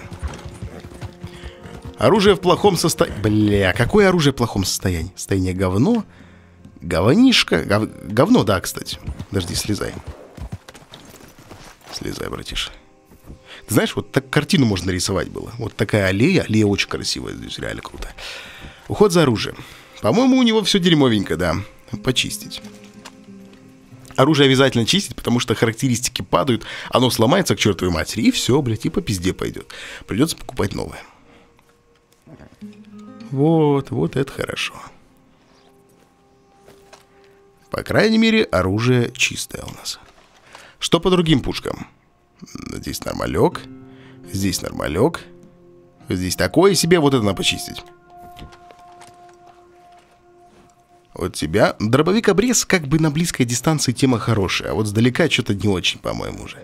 Оружие в плохом состоянии. Бля, какое оружие в плохом состоянии? Состояние говно? Говнишко? Гов... Говно, да, кстати. Подожди, слезай. Слезай, братиш. Ты знаешь, вот так картину можно нарисовать было. Вот такая аллея. Аллея очень красивая здесь, реально круто. Уход за оружием. По-моему, у него все дерьмовенько, да. Почистить. Оружие обязательно чистить, потому что характеристики падают, оно сломается к чертовой матери, и все, блядь, и по пизде пойдет. Придется покупать новое. Вот, вот это хорошо. По крайней мере, оружие чистое у нас. Что по другим пушкам? Здесь нормалек. Здесь нормалек. Здесь такое себе, вот это надо почистить. Вот тебя. Дробовик обрез как бы на близкой дистанции тема хорошая, а вот сдалека что-то не очень, по-моему, уже.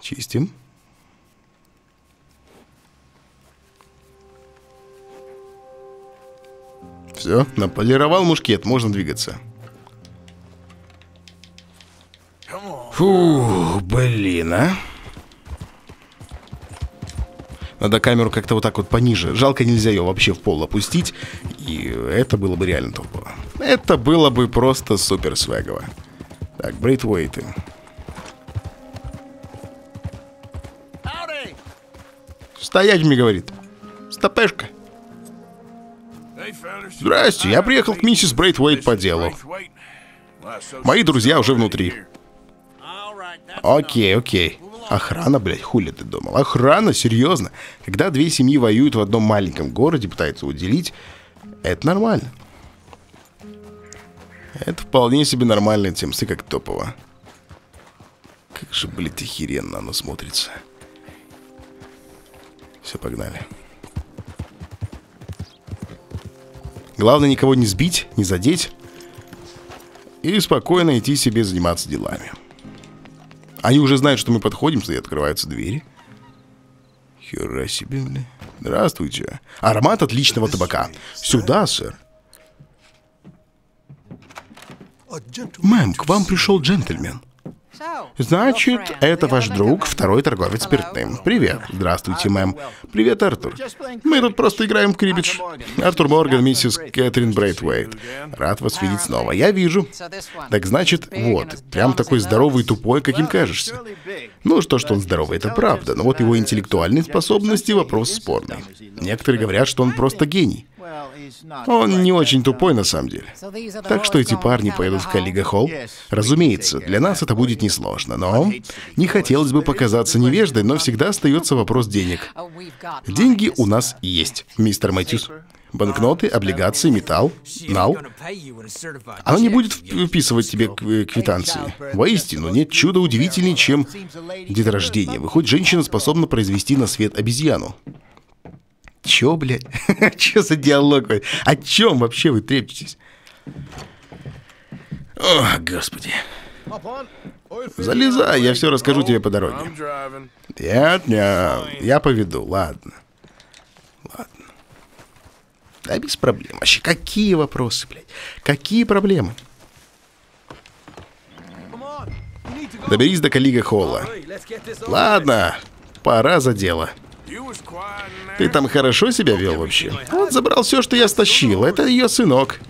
Чистим. Все, наполировал мушкет, можно двигаться. Фу, блин, а. Надо камеру как-то вот так вот пониже. Жалко, нельзя ее вообще в пол опустить. И это было бы реально топово. Это было бы просто супер свегово. Так, брейтвейты. Стоять мне говорит. Стопешка. Здрасте, я приехал к миссис Брейтвейт по делу. Мои друзья уже внутри. Окей, окей. Охрана, блядь, хули ты думал? Охрана, серьезно. Когда две семьи воюют в одном маленьком городе, пытаются уделить, это нормально. Это вполне себе нормальная тема, ты как топово. Как же, блядь, охеренно оно смотрится. Все, погнали. Главное никого не сбить, не задеть. И спокойно идти себе заниматься делами. Они уже знают, что мы подходим, и открываются двери. Хера себе, бля. Здравствуйте. Аромат отличного табака. Сюда, сэр. Мэм, к вам пришел джентльмен. Значит, это ваш друг, второй торговец спиртным. Привет. Здравствуйте, мэм. Привет, Артур. Мы тут просто играем в крибидж. Артур Морган, миссис Кэтрин Брейтвейт. Рад вас видеть снова. Я вижу. Так значит, вот, прям такой здоровый и тупой, каким кажешься. Ну, что, что он здоровый, это правда, но вот его интеллектуальные способности — вопрос спорный. Некоторые говорят, что он просто гений. Он не очень тупой на самом деле. Так что эти парни поедут в Каллига Холл? Разумеется, для нас это будет несложно, но не хотелось бы показаться невеждой, но всегда остается вопрос денег. Деньги у нас есть, мистер Мэтьюс. Банкноты, облигации, металл, нал. Она не будет вписывать тебе квитанции. Воистину, нет чуда удивительнее, чем деторождение. Выходит, женщина способна произвести на свет обезьяну. Чё, блядь? Чё за диалог? О чем вообще вы трепчетесь? О, господи. Залезай, я все расскажу тебе по дороге. Нет, нет, я поведу, ладно. Ладно. Да без проблем. Вообще, какие вопросы, блядь? Какие проблемы? Доберись до Калига Холла. Ладно, пора за дело. Ты там хорошо себя вел вообще? Он забрал все, что я стащил. Это ее сынок.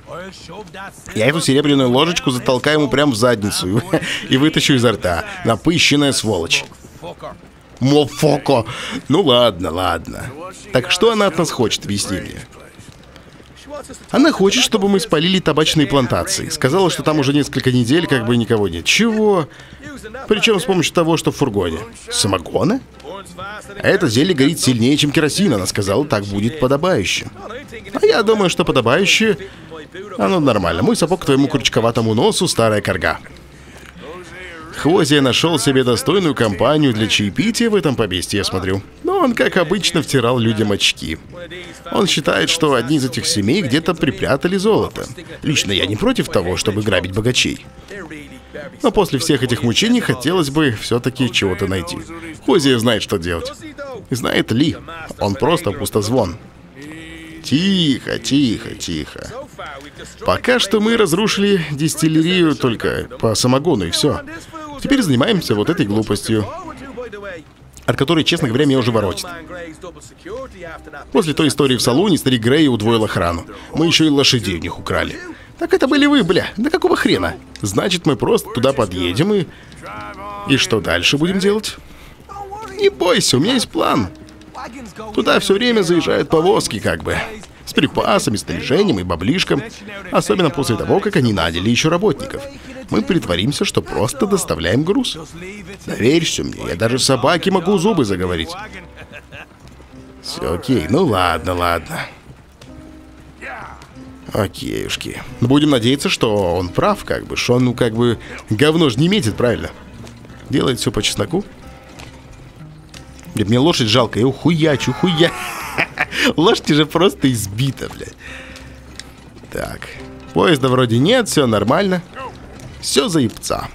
Я эту серебряную ложечку затолкаю ему прямо в задницу и вытащу изо рта. Напыщенная сволочь. Мофоко. Ну ладно, ладно. Так что она от нас хочет, объясни мне. Она хочет, чтобы мы спалили табачные плантации. Сказала, что там уже несколько недель как бы никого нет. Чего? Причем с помощью того, что в фургоне. Самогона? Это зелье горит сильнее, чем керосин, она сказала, так будет подобающе. А я думаю, что подобающе... Оно нормально. Мой сапог к твоему крючковатому носу, старая корга. Хвозия нашел себе достойную компанию для чаепития в этом поместье, я смотрю. Но он, как обычно, втирал людям очки. Он считает, что одни из этих семей где-то припрятали золото. Лично я не против того, чтобы грабить богачей. Но после всех этих мучений хотелось бы все-таки чего-то найти. Хозия знает, что делать. Знает Ли. Он просто пустозвон. Тихо, тихо, тихо. Пока что мы разрушили дистиллерию только по самогону и все. Теперь занимаемся вот этой глупостью, от которой, честно говоря, меня уже воротит. После той истории в салоне старик Грей удвоил охрану. Мы еще и лошадей у них украли. Так это были вы, бля. Да какого хрена? Значит, мы просто туда подъедем и... И что дальше будем делать? Не бойся, у меня есть план. Туда все время заезжают повозки, как бы. С припасами, снаряжением и баблишком. Особенно после того, как они наняли еще работников. Мы притворимся, что просто доставляем груз. Доверься мне, я даже собаке могу зубы заговорить. Все окей, ну ладно, ладно. Окейушки. Будем надеяться, что он прав, как бы, что он, ну, как бы, говно же не метит, правильно? Делает все по чесноку. Блин, мне лошадь жалко, я ухуячу, хуя. Лошадь же просто избита, блядь. Так. Поезда вроде нет, все нормально. Все за ебца.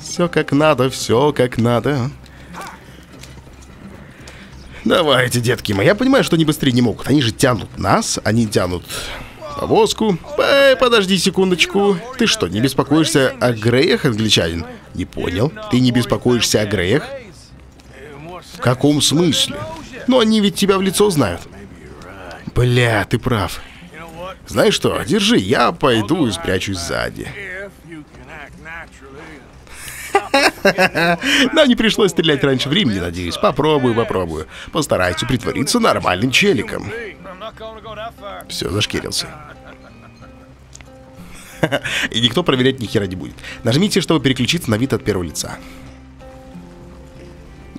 Все как надо, все как надо. Давайте, детки мои. Я понимаю, что они быстрее не могут. Они же тянут нас, они тянут повозку. Эй, подожди секундочку. Ты что, не беспокоишься о Греях, англичанин? Не понял. Ты не беспокоишься о Греях? В каком смысле? Ну, они ведь тебя в лицо знают. Бля, ты прав. Знаешь что, держи, я пойду и спрячусь сзади. Нам не пришлось стрелять раньше времени, надеюсь. Попробую, попробую. Постарайся притвориться нормальным челиком. Все, зашкерился. И никто проверять ни хера не будет. Нажмите, чтобы переключиться на вид от первого лица.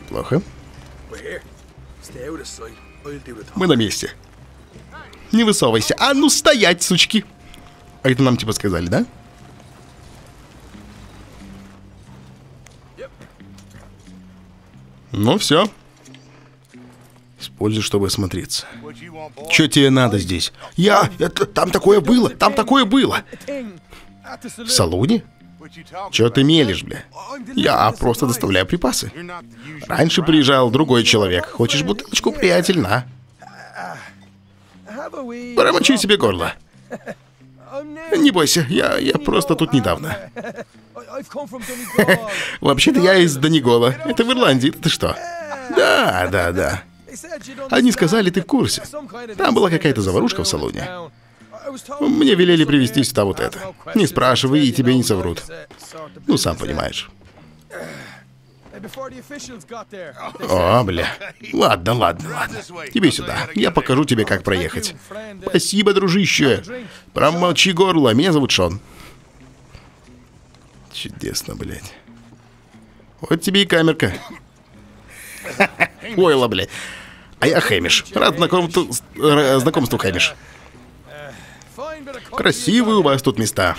Плохо. Мы на месте. Не высовывайся. А ну стоять, сучки. А это нам типа сказали, да? Ну все. Используй, чтобы осмотреться. Че тебе надо здесь? Я... Это, там такое было, там такое было. В салоне? Че ты мелешь, бля? Я просто доставляю припасы. Раньше приезжал другой человек. Хочешь бутылочку, приятель, на? Промочи себе горло. Не бойся, я, я просто тут недавно. Вообще-то я из Донигола. Это в Ирландии, ты что? Да, да, да. Они сказали, ты в курсе. Там была какая-то заварушка в салоне. Мне велели привезти сюда вот это. Не спрашивай, и тебе не соврут. Ну, сам понимаешь. О, бля. Ладно, ладно, ладно. Тебе сюда. Я покажу тебе, как проехать. Спасибо, дружище. Промолчи горло. Меня зовут Шон. Чудесно, блядь. Вот тебе и камерка. Ойла, блядь. А я Хэмиш. Рад знакомству, знакомству Хэмиш. Красивые у вас тут места.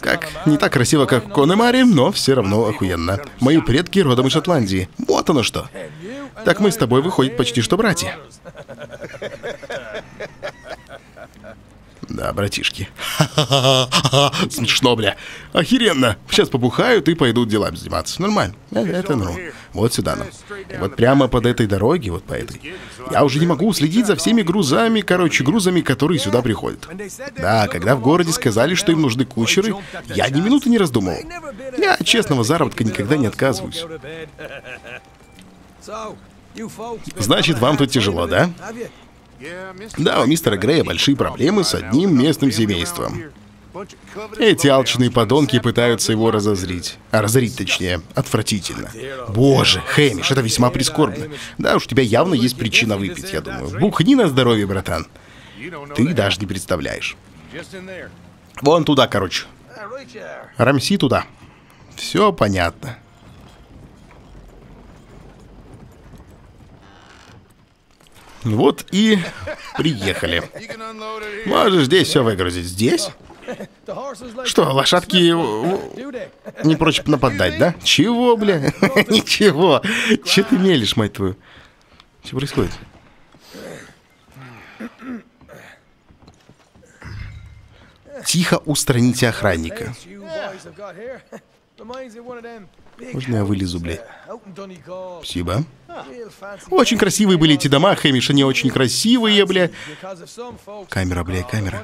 Как, не так красиво, как в Конемаре, но все равно охуенно. Мои предки родом из Шотландии. Вот оно что. Так мы с тобой, выходит, почти что братья. Да, братишки. Смешно, бля. Охеренно. Сейчас побухают и пойдут делами заниматься. Нормально. Э, Это ну. Вот сюда, ну. И вот прямо под этой дороге, вот по этой. Я уже не могу следить за всеми грузами, короче, грузами, которые сюда приходят. Да, когда в городе сказали, что им нужны кучеры, я ни минуты не раздумывал. Я от честного заработка никогда не отказываюсь. Значит, вам тут тяжело, да? Да, у мистера Грея большие проблемы с одним местным семейством. Эти алчные подонки пытаются его разозрить. А разорить, точнее, отвратительно. Боже, Хэмиш, это весьма прискорбно. Да уж, у тебя явно есть причина выпить, я думаю. Бухни на здоровье, братан. Ты даже не представляешь. Вон туда, короче. Рамси туда. Все понятно. Вот и приехали. Можешь здесь все выгрузить. Здесь? Что, лошадки не прочь нападать, да? Чего, бля? Ничего. Че ты мелешь, мать твою? Что происходит? Тихо устраните охранника. Можно я вылезу, блядь? Спасибо. Очень красивые были эти дома, Хэмиш, они очень красивые, бля. Камера, бля, камера.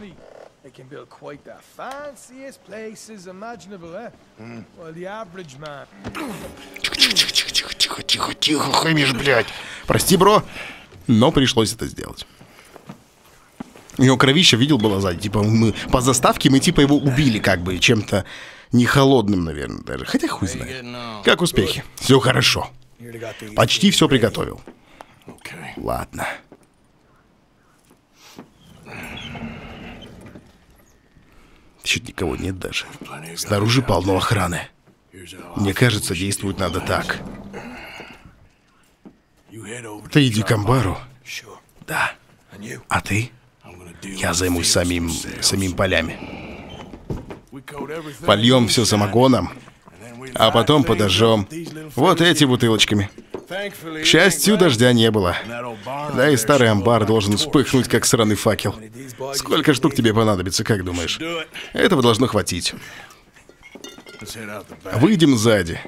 Тихо, тихо, тихо, тихо, тихо, хамишь, блядь. Прости, бро, но пришлось это сделать. У него кровища, видел, было сзади. Типа, мы по заставке мы типа его убили как бы чем-то не холодным, наверное, даже. Хотя хуй знает. Как успехи? Все хорошо. Почти все приготовил. Ладно. Чуть никого нет даже. Снаружи полно охраны. Мне кажется, действовать надо так. Ты иди к амбару. Да. А ты? Я займусь самим, самими полями. Польем все самогоном, а потом подожжем. Вот эти бутылочками. К счастью, дождя не было. Да и старый амбар должен вспыхнуть, как сраный факел. Сколько штук тебе понадобится, как думаешь? Этого должно хватить. Выйдем сзади.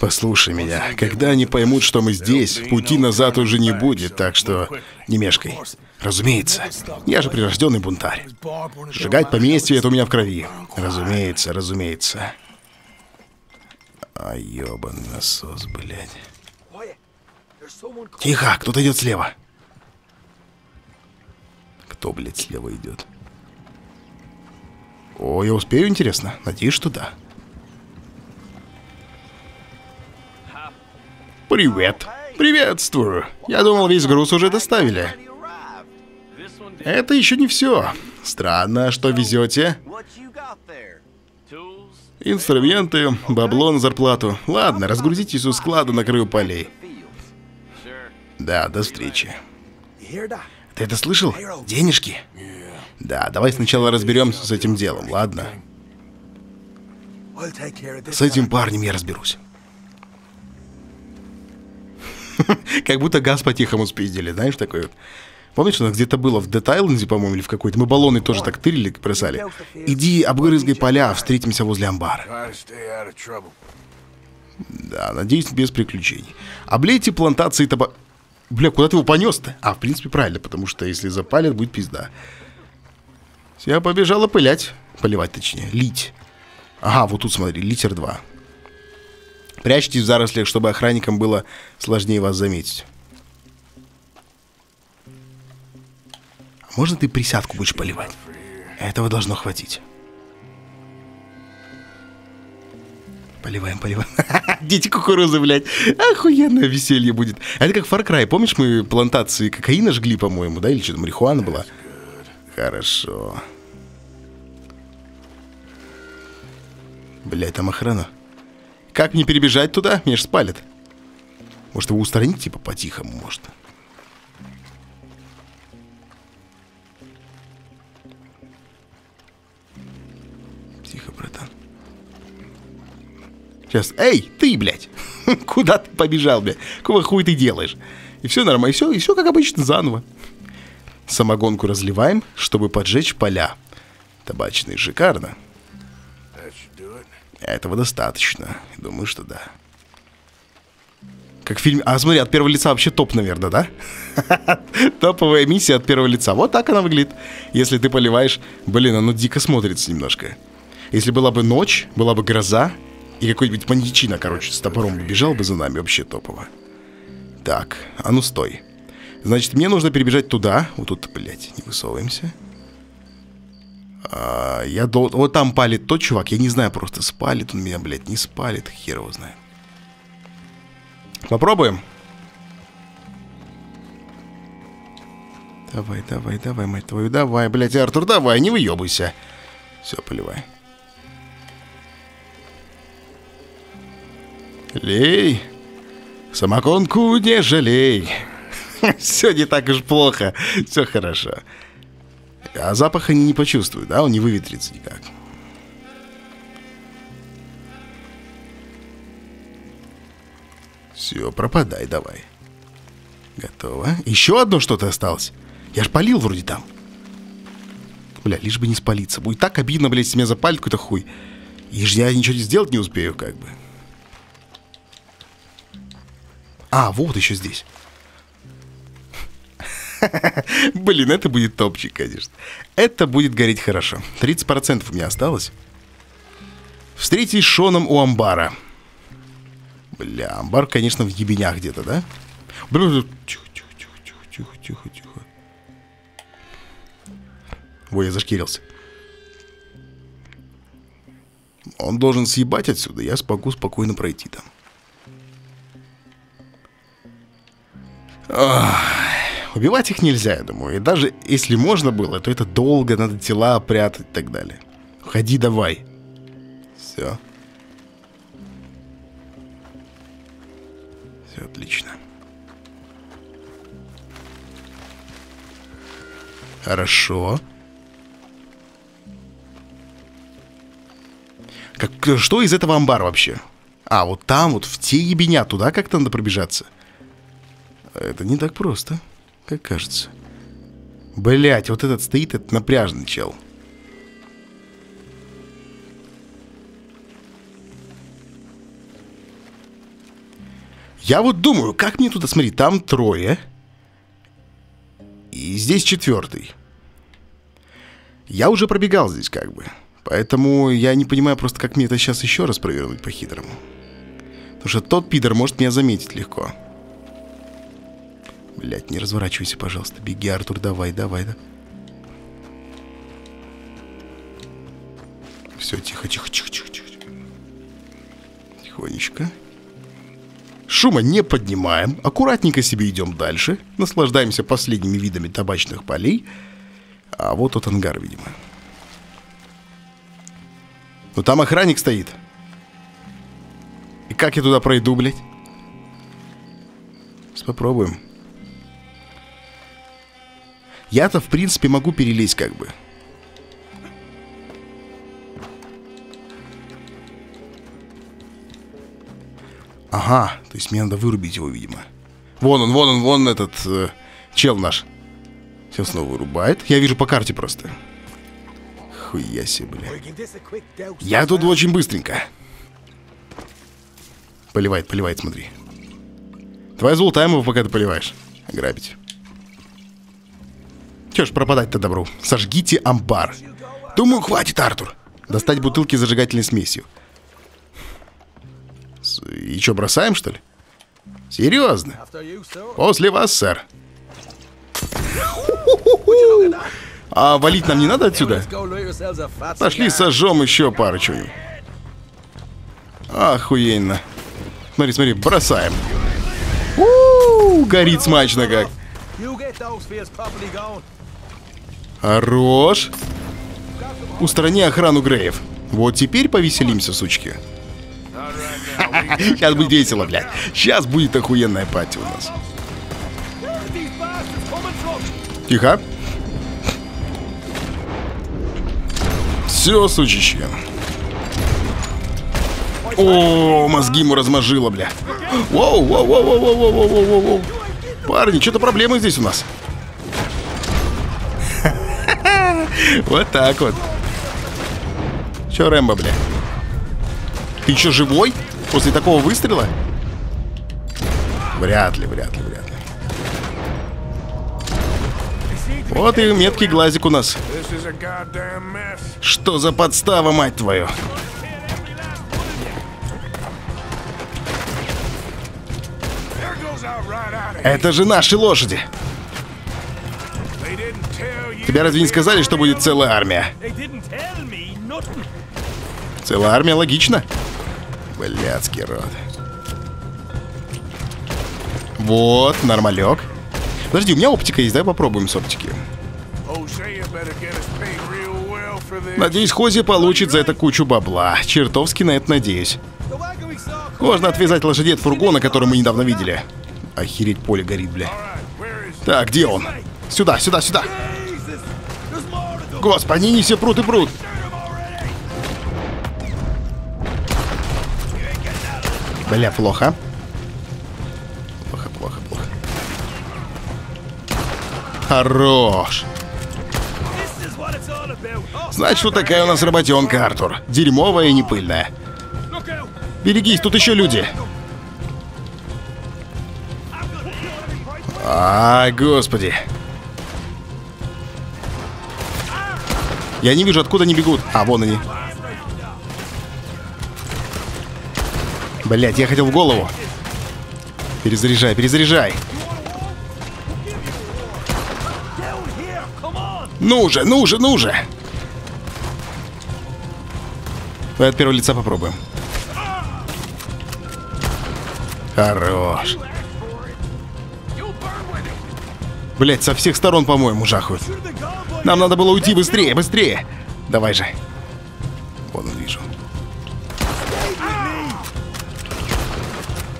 Послушай меня. Когда они поймут, что мы здесь, пути назад уже не будет, так что не мешкай. Разумеется. Я же прирожденный бунтарь. Сжигать поместье — это у меня в крови. Разумеется, разумеется. А ёбаный насос, блядь. Тихо, кто-то идет слева. Кто, блядь, слева идет? О, я успею, интересно? Надеюсь, что да. Привет. Приветствую. Я думал, весь груз уже доставили. Это еще не все. Странно, что везете. Инструменты, бабло на зарплату. Ладно, разгрузитесь у склада на краю полей. Да, до встречи. Ты это слышал? Денежки? Да, давай сначала разберемся с этим делом, ладно? С этим парнем я разберусь. Как будто газ по-тихому спиздили, знаешь, такой вот. Помнишь, у нас где-то было в Dead по-моему, или в какой-то? Мы баллоны тоже так тырили, бросали. Иди, обгрызгай поля, встретимся возле амбара. Да, надеюсь, без приключений. Облейте плантации таба... Бля, куда ты его понес-то? А, в принципе, правильно, потому что если запалят, будет пизда. Я побежала пылять. Поливать, точнее. Лить. Ага, вот тут смотри, литер 2. Прячьтесь в зарослях, чтобы охранникам было сложнее вас заметить. Можно ты присядку будешь поливать? Этого должно хватить. Поливаем, поливаем. Дети кукурузы, блядь. Охуенное веселье будет. А это как Far Cry. Помнишь, мы плантации кокаина жгли, по-моему, да? Или что-то, марихуана была? Хорошо. Блядь, там охрана. Как не перебежать туда? Меня ж спалят. Может, его устранить, типа, по-тихому, может. Сейчас. Эй, ты, блядь! Куда ты побежал, блядь? Какого хуя ты делаешь? И все нормально, и все, и все как обычно, заново. Самогонку разливаем, чтобы поджечь поля. Табачный шикарно. Этого достаточно. Думаю, что да. Как фильм... А, смотри, от первого лица вообще топ, наверное, да? Топовая миссия от первого лица. Вот так она выглядит. Если ты поливаешь... Блин, оно дико смотрится немножко. Если была бы ночь, была бы гроза, и какой-нибудь маньячина, короче, с топором бежал бы за нами, вообще топово. Так, а ну стой. Значит, мне нужно перебежать туда. Вот тут, блядь, не высовываемся. А, я дол... Вот там палит тот чувак, я не знаю, просто спалит он меня, блядь, не спалит, хер его знает. Попробуем. Давай, давай, давай, мать твою, давай, блядь, Артур, давай, не выебывайся. Все, поливай. Лей. Самогонку не жалей. Все не так уж плохо. Все хорошо. А запах они не почувствуют, да? Он не выветрится никак. Все, пропадай давай. Готово. Еще одно что-то осталось. Я ж полил вроде там. Бля, лишь бы не спалиться. Будет так обидно, блядь, если меня запалит какой-то хуй. И ж я ничего сделать не успею, как бы. А, вот еще здесь. Блин, это будет топчик, конечно. Это будет гореть хорошо. 30% у меня осталось. Встретись с Шоном у амбара. Бля, амбар, конечно, в ебенях где-то, да? Бля, тихо, тихо, тихо, тихо, тихо, тихо, тихо. Ой, я зашкирился. Он должен съебать отсюда, я смогу спокойно пройти там. Убивать их нельзя, я думаю. И даже если можно было, то это долго, надо тела прятать и так далее. Ходи давай. Все. Все отлично. Хорошо. Как, что из этого амбар вообще? А, вот там, вот в те ебеня, туда как-то надо пробежаться. Это не так просто, как кажется. Блять, вот этот стоит, этот напряжный чел. Я вот думаю, как мне туда, смотри, там трое. И здесь четвертый. Я уже пробегал здесь как бы. Поэтому я не понимаю просто, как мне это сейчас еще раз провернуть по-хитрому. Потому что тот пидор может меня заметить легко. Блять, не разворачивайся, пожалуйста. Беги, Артур, давай, давай, да. Все, тихо, тихо, тихо, тихо, тихо. Тихонечко. Шума не поднимаем, аккуратненько себе идем дальше, наслаждаемся последними видами табачных полей. А вот тот ангар, видимо. Ну там охранник стоит. И как я туда пройду, блядь? Сейчас попробуем. Я-то, в принципе, могу перелезть как бы. Ага, то есть мне надо вырубить его, видимо. Вон он, вон он, вон этот э, чел наш. Все снова вырубает. Я вижу по карте просто. Хуя себе, бля. Я тут очень быстренько. Поливает, поливает, смотри. Твоя золотая его, пока ты поливаешь. Грабить. Че ж пропадать-то добру? Сожгите амбар. Думаю, хватит, Артур. Достать бутылки с зажигательной смесью. С- И что, бросаем, что ли? Серьезно? После вас, сэр. А валить нам не надо отсюда? Пошли сожжем еще чего-нибудь. Охуенно. Смотри, смотри, бросаем. У, горит смачно как. Хорош. Устрани охрану Греев. Вот теперь повеселимся, сучки. Сейчас будет весело, блядь. Сейчас будет охуенная пати у нас. Тихо. Все, сучище. О, мозги ему размажило, бля. Воу, воу, воу, воу, воу, воу, воу, воу, воу. Парни, что-то проблемы здесь у нас. Вот так вот. Че, Рэмбо, бля? Ты еще живой? После такого выстрела? Вряд ли, вряд ли, вряд ли. Вот и меткий глазик у нас. Что за подстава, мать твою? Это же наши лошади. Тебе разве не сказали, что будет целая армия? Целая армия, логично. Блядский рот. Вот, нормалек. Подожди, у меня оптика есть, давай попробуем с оптики. This. Надеюсь, Хози получит за это кучу бабла. Чертовски на это надеюсь. Можно отвязать лошадей от фургона, который мы недавно видели. Охереть, поле горит, бля. Так, где он? Сюда, сюда, сюда. Господи, они не все прут и прут. Бля, плохо. Плохо, плохо, плохо. Хорош. Значит, вот такая у нас работенка, Артур. Дерьмовая и не пыльная. Берегись, тут еще люди. Ай, господи. Я не вижу, откуда они бегут. А, вон они. Блять, я хотел в голову. Перезаряжай, перезаряжай. Ну же, ну же, ну же. Давай от первого лица попробуем. Хорош. Блять, со всех сторон, по-моему, жахают. Нам надо было уйти быстрее, быстрее. Давай же. Вон он, вижу.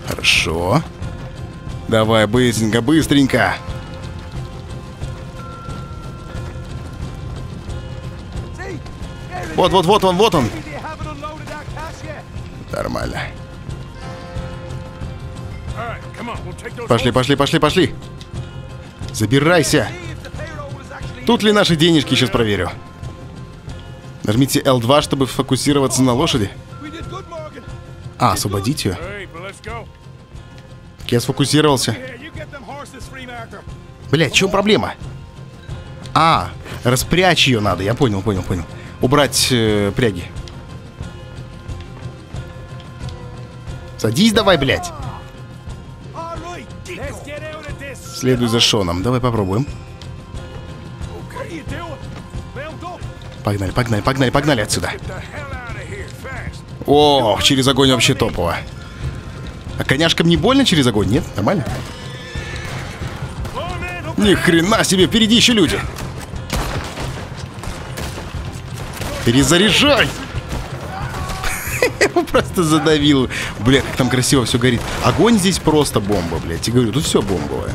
Хорошо. Давай, быстренько, быстренько. Вот, вот, вот он, вот он. Нормально. Пошли, пошли, пошли, пошли. Забирайся. Тут ли наши денежки, сейчас проверю. Нажмите L2, чтобы фокусироваться на лошади. А, освободить ее. Go. Я сфокусировался. Блять, в чем проблема? А, распрячь ее надо. Я понял, понял, понял. Убрать э, пряги. Садись давай, блядь. Следуй за Шоном. Давай попробуем. Погнали, погнали, погнали, погнали отсюда. О, через огонь вообще топово. А коняшкам не больно через огонь, нет? Нормально? Ни хрена себе, впереди еще люди. Перезаряжай! Его просто задавил. Бля, как там красиво все горит. Огонь здесь просто бомба, блядь. И говорю, тут все бомбовое.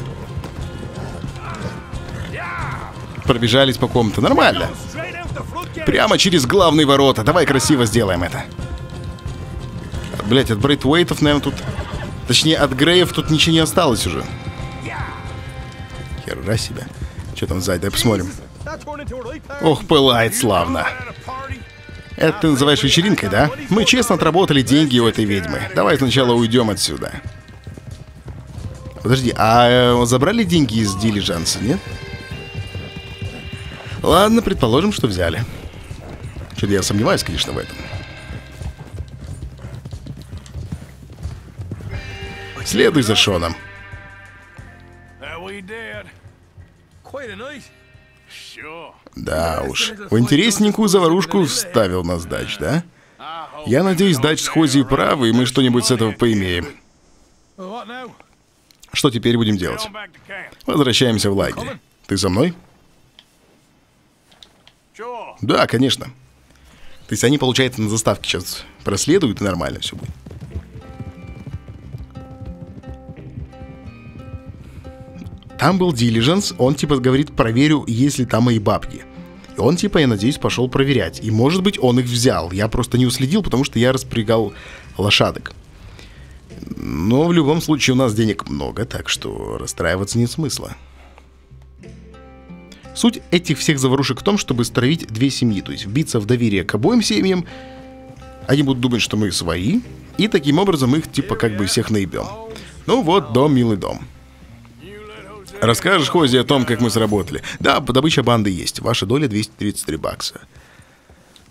Пробежались по комнате. Нормально. Прямо через главные ворота. Давай красиво сделаем это. Блять, от Брейтвейтов, наверное, тут... Точнее, от Греев тут ничего не осталось уже. Хера себе. Что там сзади? Давай посмотрим. Ох, пылает славно. Это ты называешь вечеринкой, да? Мы честно отработали деньги у этой ведьмы. Давай сначала уйдем отсюда. Подожди, а э, забрали деньги из дилижанса, нет? Ладно, предположим, что взяли. Что-то я сомневаюсь, конечно, в этом. Следуй за Шоном. Да уж. В интересненькую заварушку вставил нас Дач, да? Я надеюсь, Дач с Хози правы, и мы что-нибудь с этого поимеем. Что теперь будем делать? Возвращаемся в лагерь. Ты за мной? Да, конечно. То есть они, получается, на заставке сейчас проследуют, и нормально все будет. Там был дилиженс, он типа говорит, проверю, есть ли там мои бабки. И он типа, я надеюсь, пошел проверять. И может быть он их взял. Я просто не уследил, потому что я распрягал лошадок. Но в любом случае у нас денег много, так что расстраиваться нет смысла. Суть этих всех заварушек в том, чтобы стравить две семьи, то есть вбиться в доверие к обоим семьям. Они будут думать, что мы свои, и таким образом их типа как бы всех наебем. Ну вот, дом, милый дом. Расскажешь, Хози, о том, как мы сработали? Да, добыча банды есть. Ваша доля 233 бакса.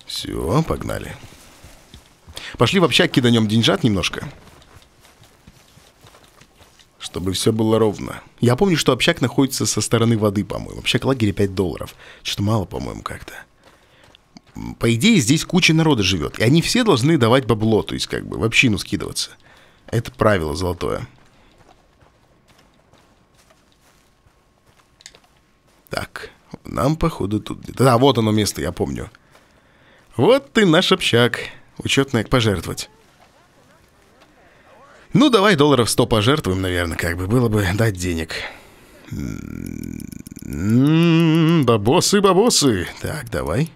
Все, погнали. Пошли в общак киданем деньжат немножко. Чтобы все было ровно. Я помню, что общак находится со стороны воды, по-моему. Общак лагеря 5 долларов. Что-то мало, по-моему, как-то. По идее, здесь куча народа живет. И они все должны давать бабло, то есть как бы в общину скидываться. Это правило золотое. Так, нам, походу, тут. Да, вот оно место, я помню. Вот ты наш общак. Учетное пожертвовать. Ну, давай долларов 100 пожертвуем, наверное, как бы было бы дать денег. М, Бабосы, бабосы. Так, давай.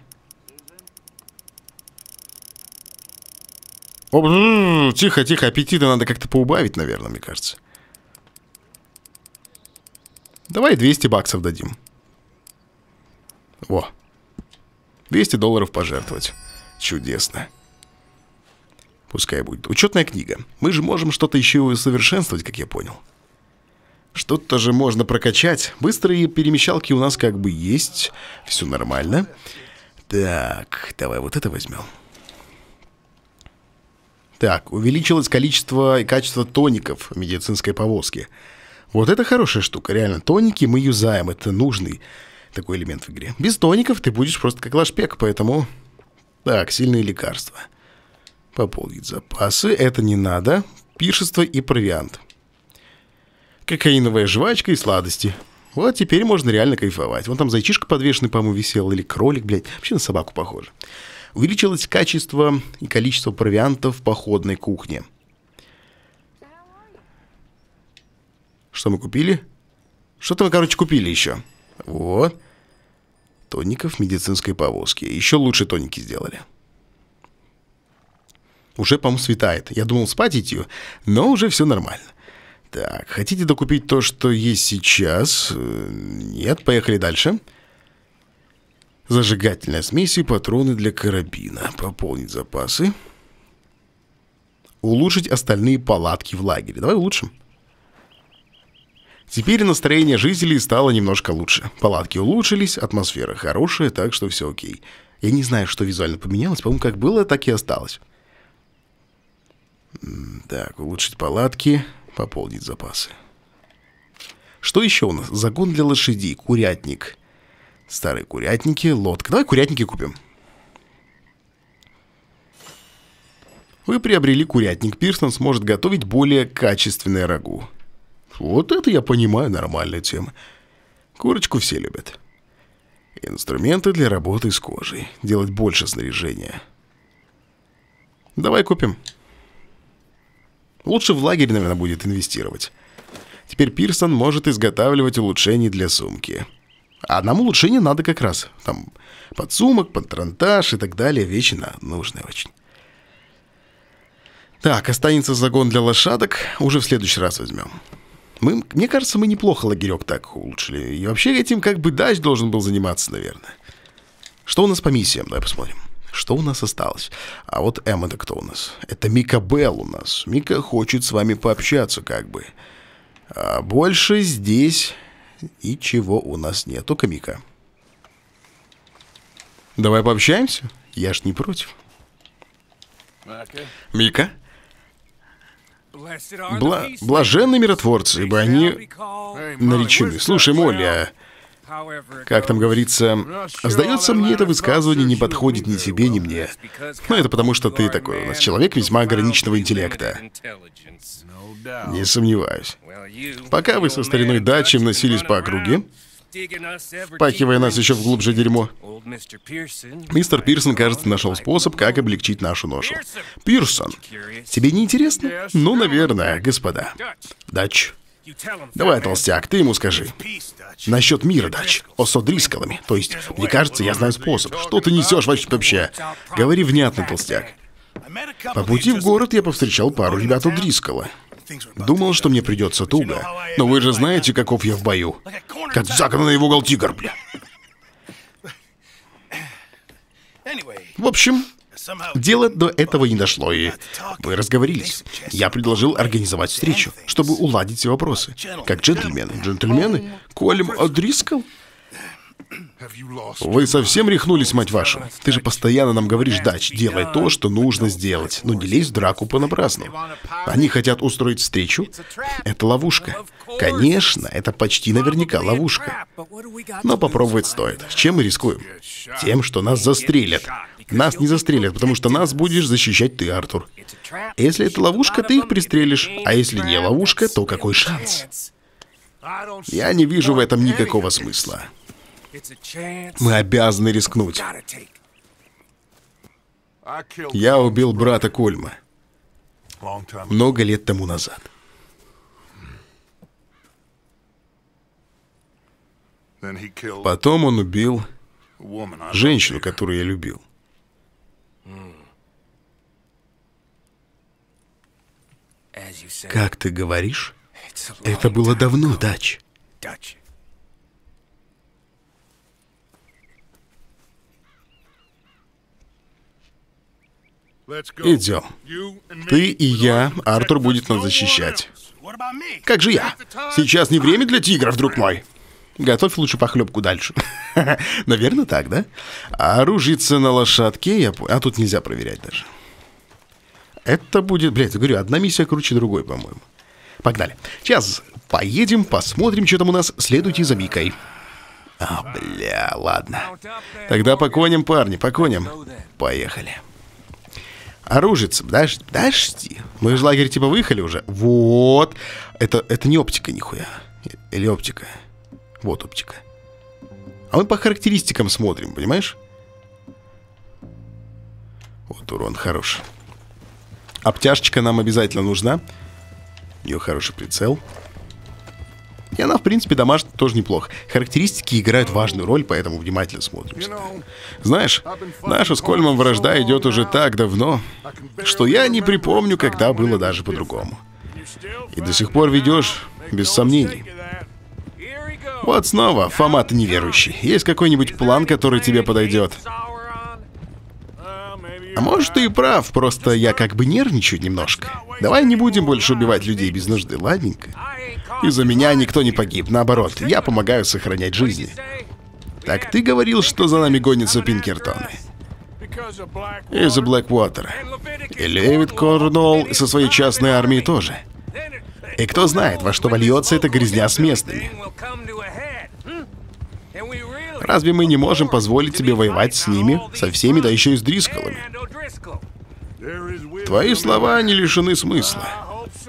О, бр- тихо, тихо, аппетита надо как-то поубавить, наверное, мне кажется. Давай 200 баксов дадим. Во. 200 долларов пожертвовать. Чудесно. Пускай будет. Учетная книга. Мы же можем что-то еще и усовершенствовать, как я понял. Что-то же можно прокачать. Быстрые перемещалки у нас как бы есть. Все нормально. Так, давай вот это возьмем. Так, увеличилось количество и качество тоников в медицинской повозке. Вот это хорошая штука, реально. Тоники мы юзаем, это нужный такой элемент в игре. Без тоников ты будешь просто как лашпек, поэтому... Так, сильные лекарства. Пополнить запасы, это не надо. Пиршество и провиант. Кокаиновая жвачка и сладости. Вот теперь можно реально кайфовать. Вон там зайчишка подвешенный, по-моему, висел, или кролик, блядь. Вообще на собаку похоже. Увеличилось качество и количество провиантов в походной кухне. Что мы купили? Что-то мы, короче, купили еще. Вот. Тоников медицинской повозки. Еще лучше тоники сделали. Уже, по-моему, светает. Я думал спать идти, но уже все нормально. Так, хотите докупить то, что есть сейчас? Э, Нет, поехали дальше. Зажигательная смесь и патроны для карабина. Пополнить запасы. Улучшить остальные палатки в лагере. Давай улучшим. Теперь настроение жителей стало немножко лучше. Палатки улучшились, атмосфера хорошая, так что все окей. Я не знаю, что визуально поменялось, по-моему, как было, так и осталось. Так, улучшить палатки, пополнить запасы. Что еще у нас? Загон для лошадей, курятник. Старые курятники, лодка. Давай курятники купим. Вы приобрели курятник. Пирсон сможет готовить более качественное рагу. Вот это я понимаю, нормальная тема. Курочку все любят. Инструменты для работы с кожей. Делать больше снаряжения. Давай купим. Лучше в лагерь, наверное, будет инвестировать. Теперь Пирсон может изготавливать улучшения для сумки. А нам улучшения надо как раз. Там подсумок, патронтаж и так далее. Вещи на- очень. Так, останется загон для лошадок. Уже в следующий раз возьмем. Мы, мне кажется, мы неплохо лагерек так улучшили. И вообще этим как бы Дач должен был заниматься, наверное. Что у нас по миссиям? Давай посмотрим. Что у нас осталось? А вот М это кто у нас? Это Мика Белл у нас. Мика хочет с вами пообщаться как бы. А больше здесь ничего у нас нет. Только Мика. Давай пообщаемся? Я ж не против. Мика? Бла... Блаженные миротворцы, ибо они наречены. Слушай, Молли, а как там говорится, сдается мне это высказывание не подходит ни тебе, ни мне. Ну, это потому, что ты такой у нас человек весьма ограниченного интеллекта. Не сомневаюсь. Пока вы со стариной Дачем носились по округе, впахивая нас еще в глубже дерьмо, мистер Пирсон, кажется, нашел способ, как облегчить нашу ношу. Пирсон, тебе не интересно? Ну, наверное, господа. Дач, давай, толстяк, ты ему скажи. Насчет мира, Дач, о содрискалами. То есть, мне кажется, я знаю способ. Что ты несешь вообще? Говори внятно, толстяк. По пути в город я повстречал пару ребят у Дрискала. Думал, что мне придется туго. Но вы же знаете, каков я в бою. Как загнанный в угол тигр, бля. В общем, дело до этого не дошло, и мы разговорились. Я предложил организовать встречу, чтобы уладить все вопросы. Как джентльмены. Джентльмены? Колем О'Дрискал? Вы совсем рехнулись, мать вашу? Ты же постоянно нам говоришь, Дач, делай то, что нужно сделать. Но не лезь в драку понапрасну. Они хотят устроить встречу? Это ловушка. Конечно, это почти наверняка ловушка. Но попробовать стоит. Чем мы рискуем? Тем, что нас застрелят. Нас не застрелят, потому что нас будешь защищать ты, Артур. Если это ловушка, ты их пристрелишь. А если не ловушка, то какой шанс? Я не вижу в этом никакого смысла. Мы обязаны рискнуть. Я убил брата Кольма много лет тому назад. Потом он убил женщину, которую я любил. Как ты говоришь? Это было давно, Дач. Идем. Ты и я, Артур будет нас защищать. Как же я? Сейчас не время для тигров, друг мой. Готовь лучше похлебку дальше. Наверное, так, да? А оружица на лошадке, я понял. А тут нельзя проверять даже. Это будет, блядь, я говорю, одна миссия круче другой, по-моему. Погнали. Сейчас поедем, посмотрим, что там у нас. Следуйте за Микой. А, бля, ладно. Тогда по коням, парни, по коням. Поехали. Оружица, подожди, подожди. Мы же лагерь типа выехали уже. Вот. Это, это не оптика нихуя. Или оптика. Вот оптика. А мы по характеристикам смотрим, понимаешь? Вот урон хороший. Обтяжечка нам обязательно нужна. У нее хороший прицел. И она, в принципе, домашняя тоже неплохо. Характеристики играют важную роль, поэтому внимательно смотрим. Знаешь, наша с Кольмом вражда идет уже так давно, что я не припомню, когда было даже по-другому. И до сих пор ведешь, без сомнений. Вот снова, Фома, ты неверующий. Есть какой-нибудь план, который тебе подойдет? А может, ты и прав, просто я как бы нервничаю немножко. Давай не будем больше убивать людей без нужды, ладненько? Из-за меня никто не погиб, наоборот, я помогаю сохранять жизни. Так ты говорил, что за нами гонятся Пинкертоны? Из-за Блэквотера. И Левит Корнуолл со своей частной армией тоже. И кто знает, во что вольется эта грязня с местными. Разве мы не можем позволить себе воевать с ними, со всеми, да еще и с Дрисколами? Твои слова не лишены смысла.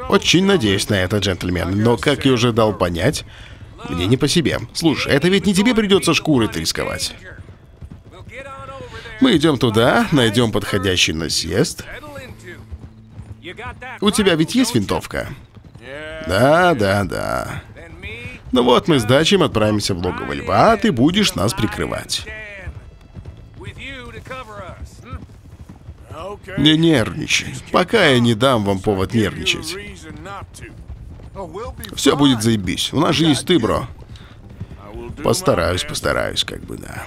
Очень надеюсь на это, джентльмен, но, как я уже дал понять, мне не по себе. Слушай, это ведь не тебе придется шкурой-то рисковать. Мы идем туда, найдем подходящий насест. У тебя ведь есть винтовка? Да, да, да. Ну вот мы с Дачем отправимся в логово льва, а ты будешь нас прикрывать. Не нервничай. Пока я не дам вам повод нервничать. Все будет заебись. У нас же есть ты, бро. Постараюсь, постараюсь, как бы, да.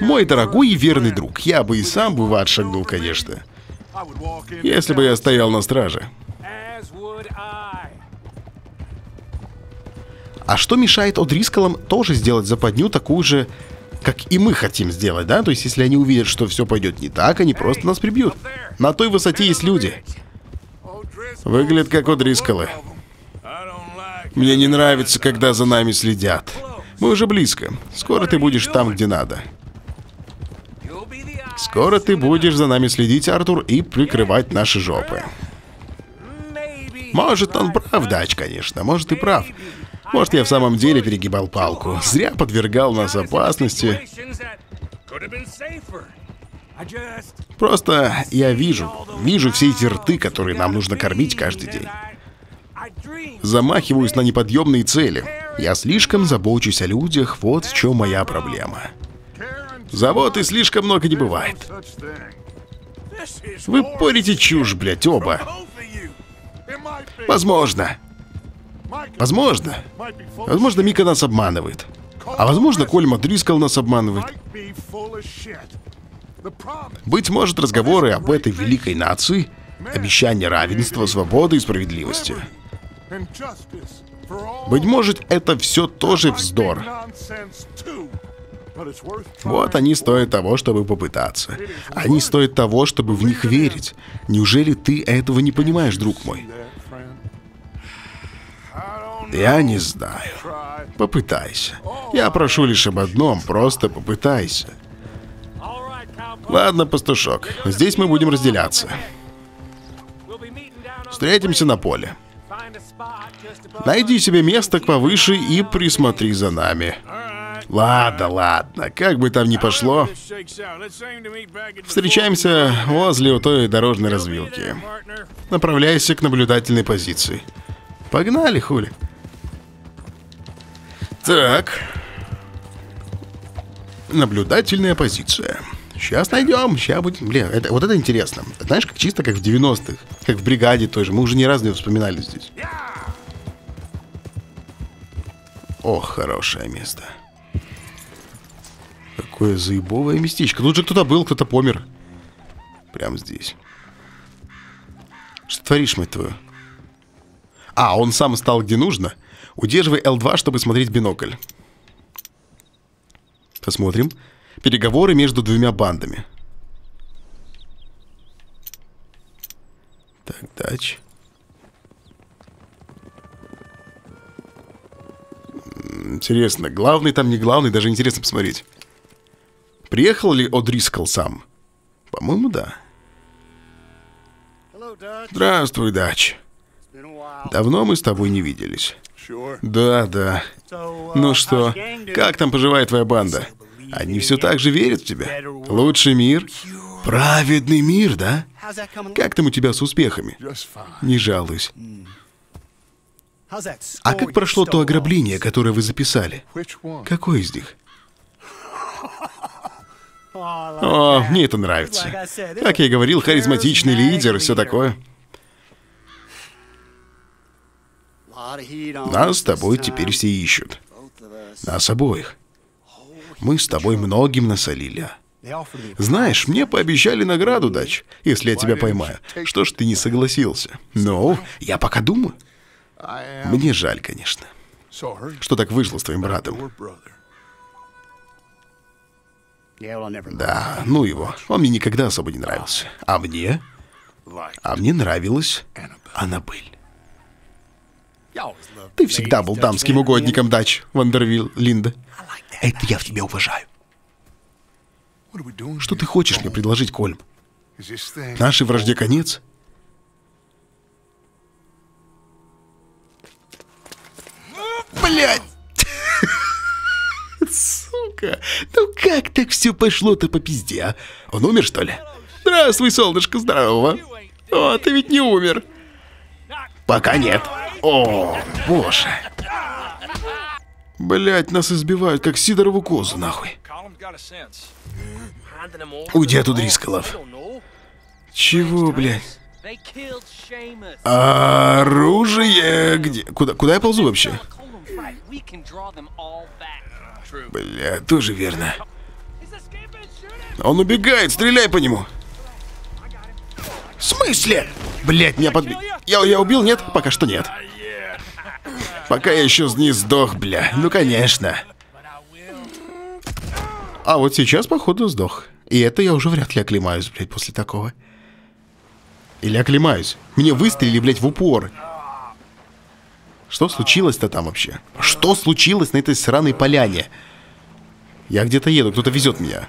Мой дорогой и верный друг, я бы и сам бы в ад шагнул, конечно. Если бы я стоял на страже. А что мешает О'Дрисколам тоже сделать западню такую же, как и мы хотим сделать, да? То есть, если они увидят, что все пойдет не так, они просто нас прибьют. На той высоте есть люди. Выглядят как don't like Мне не нравится, когда за нами следят. Мы уже близко. Скоро ты будешь там, где надо. Скоро ты будешь за нами следить, Артур, и прикрывать наши жопы. Может, он прав, Дач, конечно. Может, и прав. Может, я в самом деле перегибал палку. Зря подвергал нас опасности. Просто я вижу, вижу все эти рты, которые нам нужно кормить каждый день. Замахиваюсь на неподъемные цели. Я слишком забочусь о людях, вот в чем моя проблема. Заботы слишком много не бывает. Вы порите чушь, блядь, оба. Возможно. Возможно. Возможно, Мика нас обманывает. А возможно, Кольма Дрискал нас обманывает. Быть может, разговоры об этой великой нации, обещание равенства, свободы и справедливости. Быть может, это все тоже вздор. Вот они стоят того, чтобы попытаться. Они стоят того, чтобы в них верить. Неужели ты этого не понимаешь, друг мой? Я не знаю. Попытайся. Я прошу лишь об одном, просто попытайся. Ладно, пастушок, здесь мы будем разделяться. Встретимся на поле. Найди себе место повыше и присмотри за нами. Ладно, ладно, как бы там ни пошло, встречаемся возле у той дорожной развилки. Направляйся к наблюдательной позиции. Погнали, хули. Так. Наблюдательная позиция. Сейчас найдем, сейчас будем. Блин, это, вот это интересно. Знаешь, как чисто как в 90-х. Как в бригаде тоже. Мы уже ни разу не вспоминали здесь. Ох, хорошее место. Какое заебовое местечко. Тут же кто-то был, кто-то помер. Прям здесь. Что творишь, мать твою? А, он сам стал где нужно? Удерживай L2, чтобы смотреть бинокль. Посмотрим. Переговоры между двумя бандами. Так, дач. Интересно, главный там не главный, даже интересно посмотреть. Приехал ли О'Дрискл сам? По-моему, да. Здравствуй, Дач. Давно мы с тобой не виделись. Да, да. Ну что, как там поживает твоя банда? Они все так же верят в тебя? Лучший мир? Праведный мир, да? Как там у тебя с успехами? Не жалуюсь. А как прошло то ограбление, которое вы записали? Какое из них? О, мне это нравится. Как я и говорил, харизматичный лидер и все такое. Нас с тобой теперь все ищут. Нас обоих. Мы с тобой многим насолили. Знаешь, мне пообещали награду, Дач, если я тебя поймаю. Что ж ты не согласился? Ну, я пока думаю. Мне жаль, конечно, что так вышло с твоим братом. Да, ну его. Он мне никогда особо не нравился. А мне? А мне нравилась. Аннабель. Ты всегда был дамским угодником, Дач, Вандервилл, Линда. Это я в тебя уважаю. Что ты хочешь мне предложить, Кольм? Нашей вражде конец? Блять! Сука! Ну как так все пошло-то по пизде, а? Он умер, что ли? Здравствуй, солнышко, здорово. О, ты ведь не умер. Пока нет. О, боже. Блять, нас избивают, как Сидорову козу, нахуй. Уйди оттуда, Рисколов. Чего, блядь? Оружие где? Куда, куда я ползу вообще? Бля, тоже верно. Он убегает, стреляй по нему. В смысле? Блять, меня подбил. Я, я убил, нет? Пока что нет. Пока я еще не сдох, бля. Ну, конечно. А вот сейчас, походу, сдох. И это я уже вряд ли оклемаюсь, блядь, после такого. Или оклемаюсь. Мне выстрелили, блядь, в упор. Что случилось-то там вообще? Что случилось на этой сраной поляне? Я где-то еду, кто-то везет меня.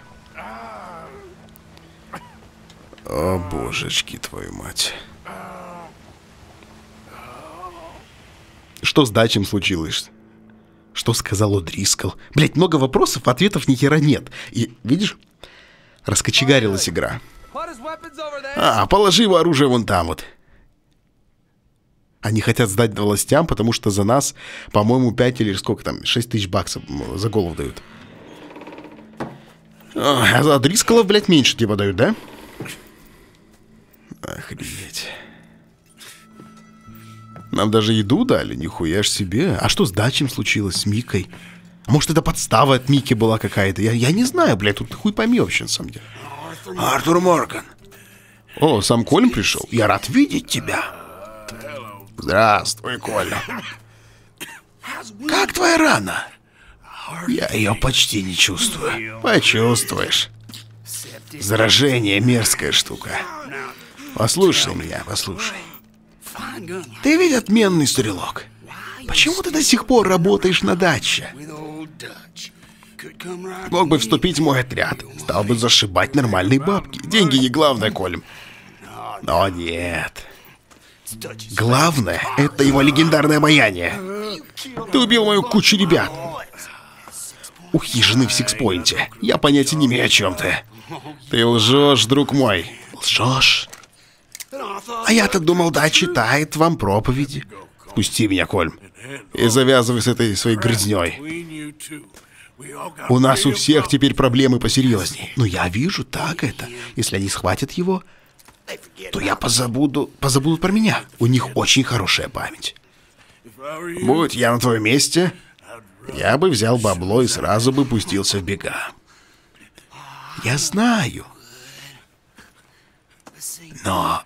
О, божечки, твою мать. Что с дачем случилось? Что сказал О'Дрискл? Блять, много вопросов, ответов ни хера нет. И, видишь, раскочегарилась игра. А, положи его оружие вон там вот. Они хотят сдать властям, потому что за нас, по-моему, 5 или сколько там, 6 тысяч баксов за голову дают. А за Дрисколов, блядь, меньше типа дают, да? Охренеть. Нам даже еду дали, нихуя ж себе. А что с дачем случилось, с Микой? А может, это подстава от Мики была какая-то? Я, я не знаю, блядь, тут хуй пойми вообще, на самом деле. Артур Морган. О, сам Колин пришел. Я рад видеть тебя. Здравствуй, Коля. Как твоя рана? Я ее почти не чувствую. Почувствуешь. Заражение — мерзкая штука. Послушай меня, послушай. Ты ведь отменный стрелок. Почему ты до сих пор работаешь на даче? Мог бы вступить в мой отряд. Стал бы зашибать нормальные бабки. Деньги не главное, Колем. Но нет. Главное — это его легендарное обаяние. Ты убил мою кучу ребят. У хижины в Сикспойнте. Я понятия не имею, о чем ты. Ты лжешь, друг мой. Лжешь? А я-то думал, да, читает вам проповеди. Пусти меня, Кольм. И завязывай с этой своей грызней. У нас у всех теперь проблемы посерьезней. Но я вижу, так это. Если они схватят его, то я позабуду, позабудут про меня. У них очень хорошая память. Будь я на твоем месте, я бы взял бабло и сразу бы пустился в бега. Я знаю. Но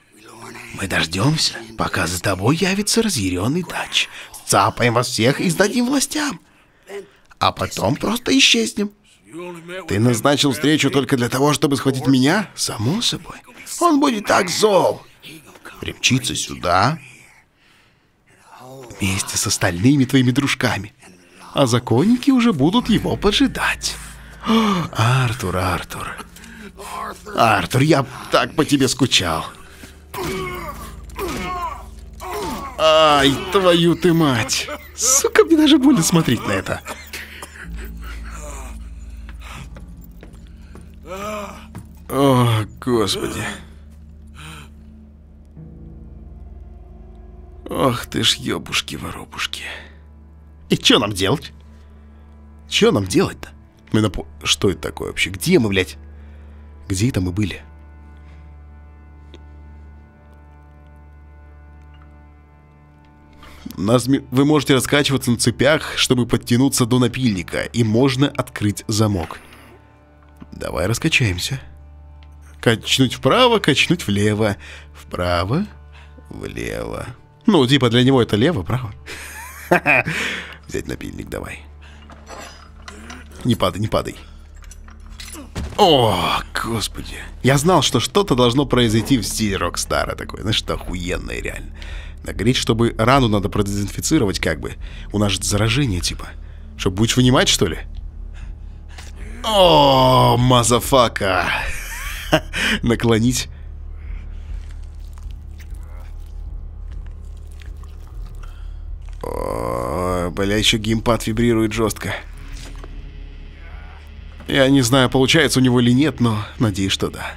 мы дождемся, пока за тобой явится разъяренный дач. Цапаем вас всех и сдадим властям. А потом просто исчезнем. Ты назначил встречу только для того, чтобы схватить меня? Само собой. Он будет так зол. Примчится сюда. Вместе с остальными твоими дружками. А законники уже будут его поджидать. О, Артур, Артур. Артур, я так по тебе скучал. Ай, твою ты мать. Сука, мне даже больно смотреть на это. О, господи. Ох ты ж ёбушки-воробушки. И что нам делать? Что нам делать-то? Мы на... Что это такое вообще? Где мы, блядь? Где это мы были? Вы можете раскачиваться на цепях, чтобы подтянуться до напильника, и можно открыть замок. Давай раскачаемся. Качнуть вправо, качнуть влево. Вправо, влево. Ну, типа для него это лево, право. Взять напильник давай. Не падай, не падай. О, господи. Я знал, что что-то должно произойти в стиле Rockstar а такое. Знаешь, что охуенное реально. Нагреть, чтобы рану надо продезинфицировать как бы. У нас же заражение типа. Что, будешь вынимать, что ли? О, motherfucker. Наклонить. Бля, еще геймпад вибрирует жестко. Я не знаю, получается у него или нет, но надеюсь, что да.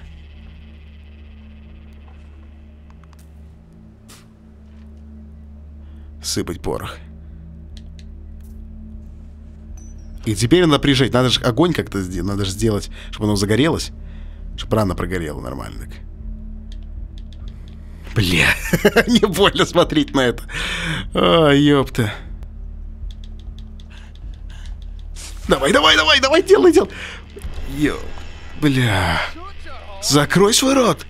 Сыпать порох. И теперь надо прижать. Надо же огонь как-то сделать. Надо же сделать, чтобы оно загорелось. Чтобы рано прогорело нормально так. Бля, не больно смотреть на это. А, ёпта. Давай, давай, давай, давай, делай, делай. Ё, бля. Закрой свой рот.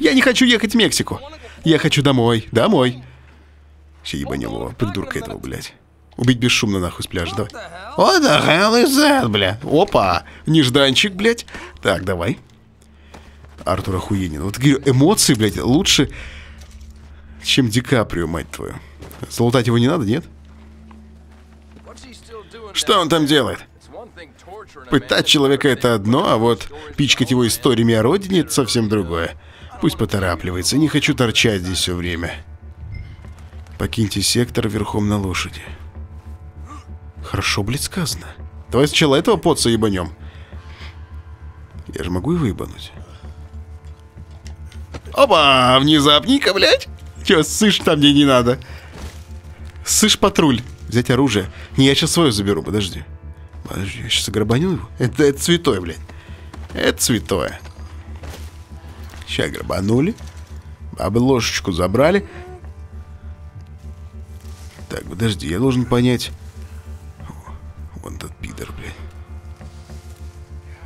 Я не хочу ехать в Мексику. Я хочу домой, домой. Все ебанем его, придурка этого, блядь. Убить бесшумно нахуй с пляжа, давай. What the hell is that, бля? Опа, нежданчик, блядь. Так, давай. Артур охуенен. Вот говорю, эмоции, блядь, лучше, чем Ди Каприо, мать твою. Залутать его не надо, нет? Что он там делает? Пытать человека это одно, а вот пичкать его историями о родине это совсем другое. Пусть поторапливается, не хочу торчать здесь все время. Покиньте сектор верхом на лошади. Хорошо, блядь, сказано. Давай сначала этого поца ебанем. Я же могу его ебануть. Опа, внезапненько, блядь. Че, сышь там мне не надо. Сышь патруль. Взять оружие. Не, я сейчас свое заберу, подожди. Подожди, я сейчас ограбаню его. Это, это святое, блядь. Это святое. Сейчас грабанули. Бабы ложечку забрали. Так, подожди, я должен понять... Вон этот пидор, блядь.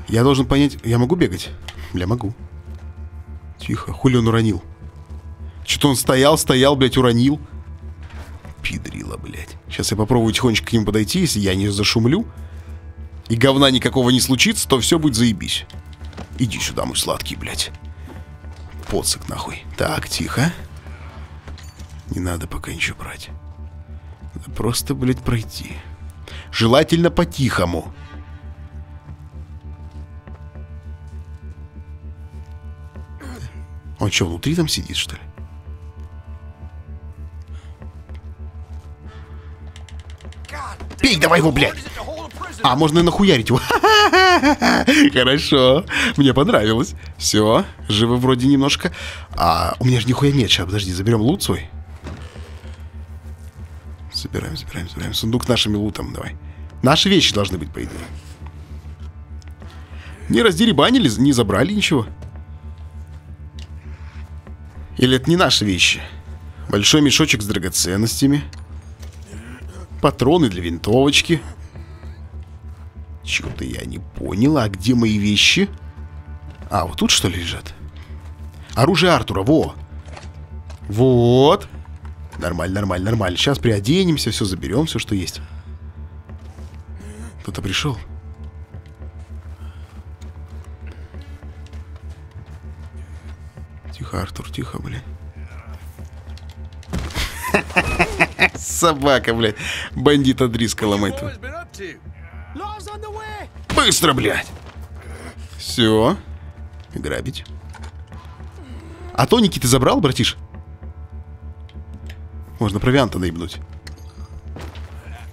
Я должен понять... Я могу бегать? Бля, могу. Тихо, хули он уронил? Что-то он стоял, стоял, блядь, уронил. Пидрила, блядь. Сейчас я попробую тихонечко к нему подойти, если я не зашумлю. И говна никакого не случится, то все будет заебись. Иди сюда, мой сладкий, блядь. Поцик, нахуй. Так, тихо. Не надо пока ничего брать. Просто, блядь, пройти. Желательно по-тихому. Он что, внутри там сидит, что ли? Пей давай его, блядь! А, можно и нахуярить его. Хорошо. Мне понравилось. Все, живы вроде немножко. А, у меня же нихуя нет. Сейчас, подожди, заберем лут свой. Забираем, забираем, забираем. Сундук с нашими лутом, давай. Наши вещи должны быть, по идее. Не раздеребанили, не забрали ничего. Или это не наши вещи? Большой мешочек с драгоценностями. Патроны для винтовочки. Чего-то я не понял. А где мои вещи? А, вот тут что ли лежат? Оружие Артура, во! Вот! Нормально, нормально, нормально. Сейчас приоденемся, все заберем, все, что есть. Кто-то пришел. Тихо, Артур, тихо, блин. Собака, блядь. Бандит Адриска ломает. Быстро, блядь. Все. Грабить. А тоники ты забрал, братиш? Можно провианта наебнуть.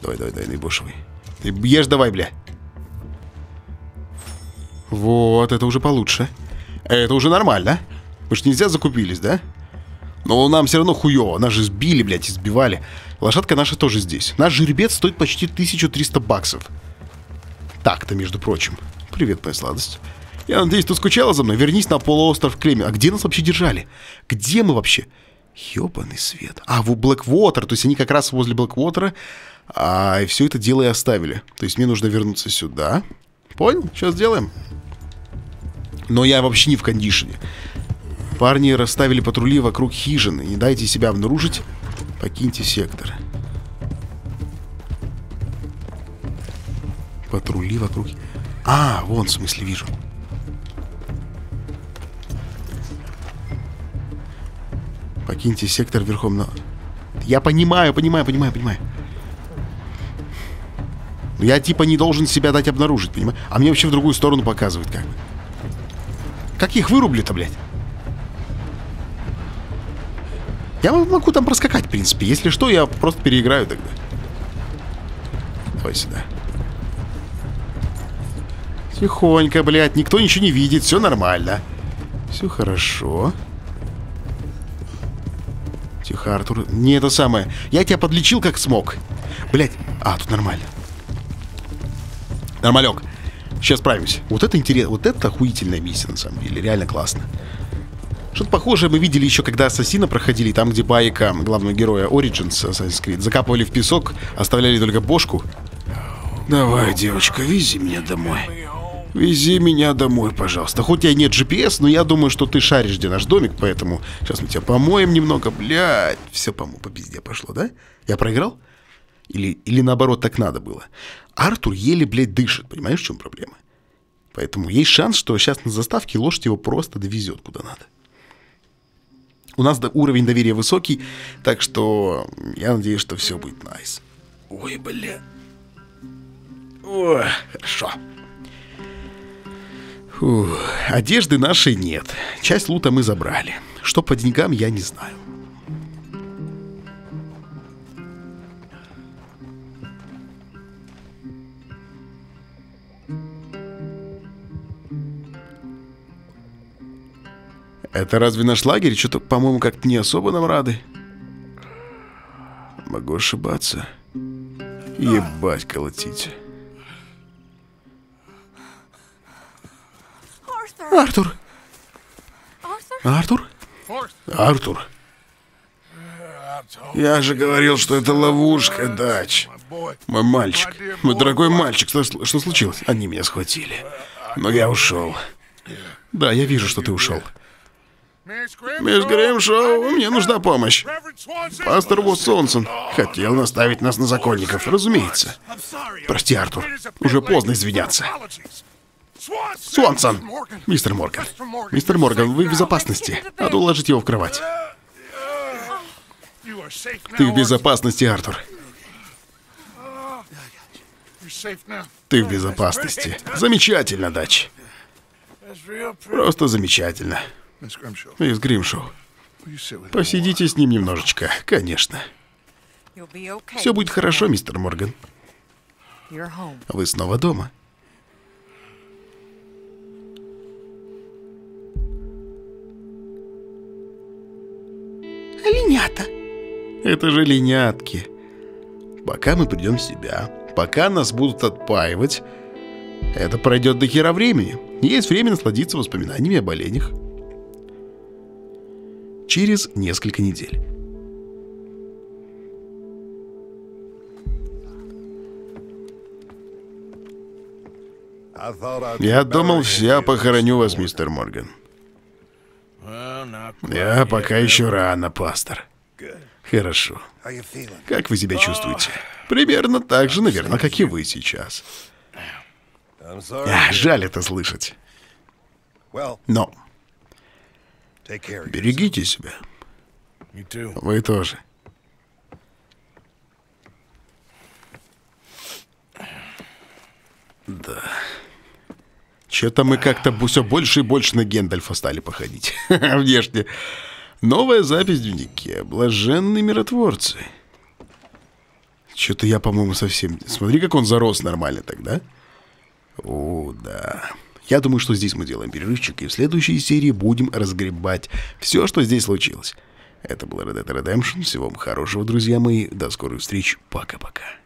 Давай, давай, давай, наебошивай. Ты ешь давай, бля. Вот, это уже получше. Это уже нормально. Мы ж нельзя закупились, да? Но нам все равно хуево. Нас же сбили, блядь, избивали. Лошадка наша тоже здесь. Наш жеребец стоит почти 1300 баксов. Так-то, между прочим. Привет, моя сладость. Я надеюсь, ты скучала за мной? Вернись на полуостров Клемен. А где нас вообще держали? Где мы вообще? Ёбаный свет. А, в Блэквотер. То есть они как раз возле Блэквотера. А, и все это дело и оставили. То есть мне нужно вернуться сюда. Понял? Сейчас сделаем. Но я вообще не в кондишене. Парни расставили патрули вокруг хижины. Не дайте себя обнаружить. Покиньте сектор. Патрули вокруг... А, вон, в смысле, вижу. Покиньте сектор верхом на... Я понимаю, понимаю, понимаю, понимаю. Но я типа не должен себя дать обнаружить, понимаешь? А мне вообще в другую сторону показывает как бы. Как их вырубли-то, блядь? Я могу там проскакать, в принципе. Если что, я просто переиграю тогда. Давай сюда. Тихонько, блядь. Никто ничего не видит. Все нормально. Все хорошо. Тихо, Артур. Не это самое. Я тебя подлечил как смог. Блядь. А, тут нормально. Нормалек. Сейчас справимся. Вот это интересно. Вот это охуительная миссия, на самом деле. Реально классно. Что-то похожее мы видели еще, когда Ассасина проходили, там, где байка главного героя Origins Assassin's Creed. Закапывали в песок, оставляли только бошку. Давай, девочка, вези меня домой. Вези меня домой, пожалуйста. Хоть я нет GPS, но я думаю, что ты шаришь, где наш домик, поэтому сейчас мы тебя помоем немного, блядь. Все, по-моему, по пизде пошло, да? Я проиграл? Или, или наоборот так надо было? Артур еле, блядь, дышит, понимаешь, в чем проблема? Поэтому есть шанс, что сейчас на заставке лошадь его просто довезет куда надо. У нас до- уровень доверия высокий, так что я надеюсь, что все будет найс. Ой, бля. Ой, хорошо. Одежды нашей нет. Часть лута мы забрали. Что по деньгам, я не знаю. Это разве наш лагерь? Что-то, по-моему, как-то не особо нам рады. Могу ошибаться. Ебать колотить. Артур? Артур? Артур. Я же говорил, что это ловушка, Дач. Мой мальчик. Мой дорогой мальчик. Что, что случилось? Они меня схватили. Но я ушел. Да, я вижу, что ты ушел. Мисс Греймшоу, мне нужна помощь. Пастор Уоссонсон хотел наставить нас на законников, разумеется. Прости, Артур. Уже поздно извиняться. Свонсон! Мистер Морган. Мистер Морган, вы в безопасности. Надо уложить его в кровать. Ты в безопасности, Артур. Ты в безопасности. Замечательно, Дач. Просто замечательно. Мисс Гримшоу, посидите с ним немножечко, конечно. Все будет хорошо, мистер Морган. Вы снова дома. Оленята. Это же ленятки. Пока мы придем в себя, пока нас будут отпаивать, это пройдет до хера времени. Есть время насладиться воспоминаниями об оленях. Через несколько недель. Я думал, я похороню вас, мистер Морган. Я пока еще рано, пастор. Хорошо. Как вы себя чувствуете? Примерно так же, наверное, как и вы сейчас. А, жаль это слышать. Но. Берегите себя. Вы тоже. Да. Что-то мы как-то все больше и больше на Гендальфа стали походить. Внешне. Новая запись в дневнике. Блаженные миротворцы. Что-то я, по-моему, совсем... Смотри, как он зарос нормально тогда. О, да. Я думаю, что здесь мы делаем перерывчик, и в следующей серии будем разгребать все, что здесь случилось. Это был Red Dead Redemption. Всего вам хорошего, друзья мои. До скорых встреч. Пока-пока.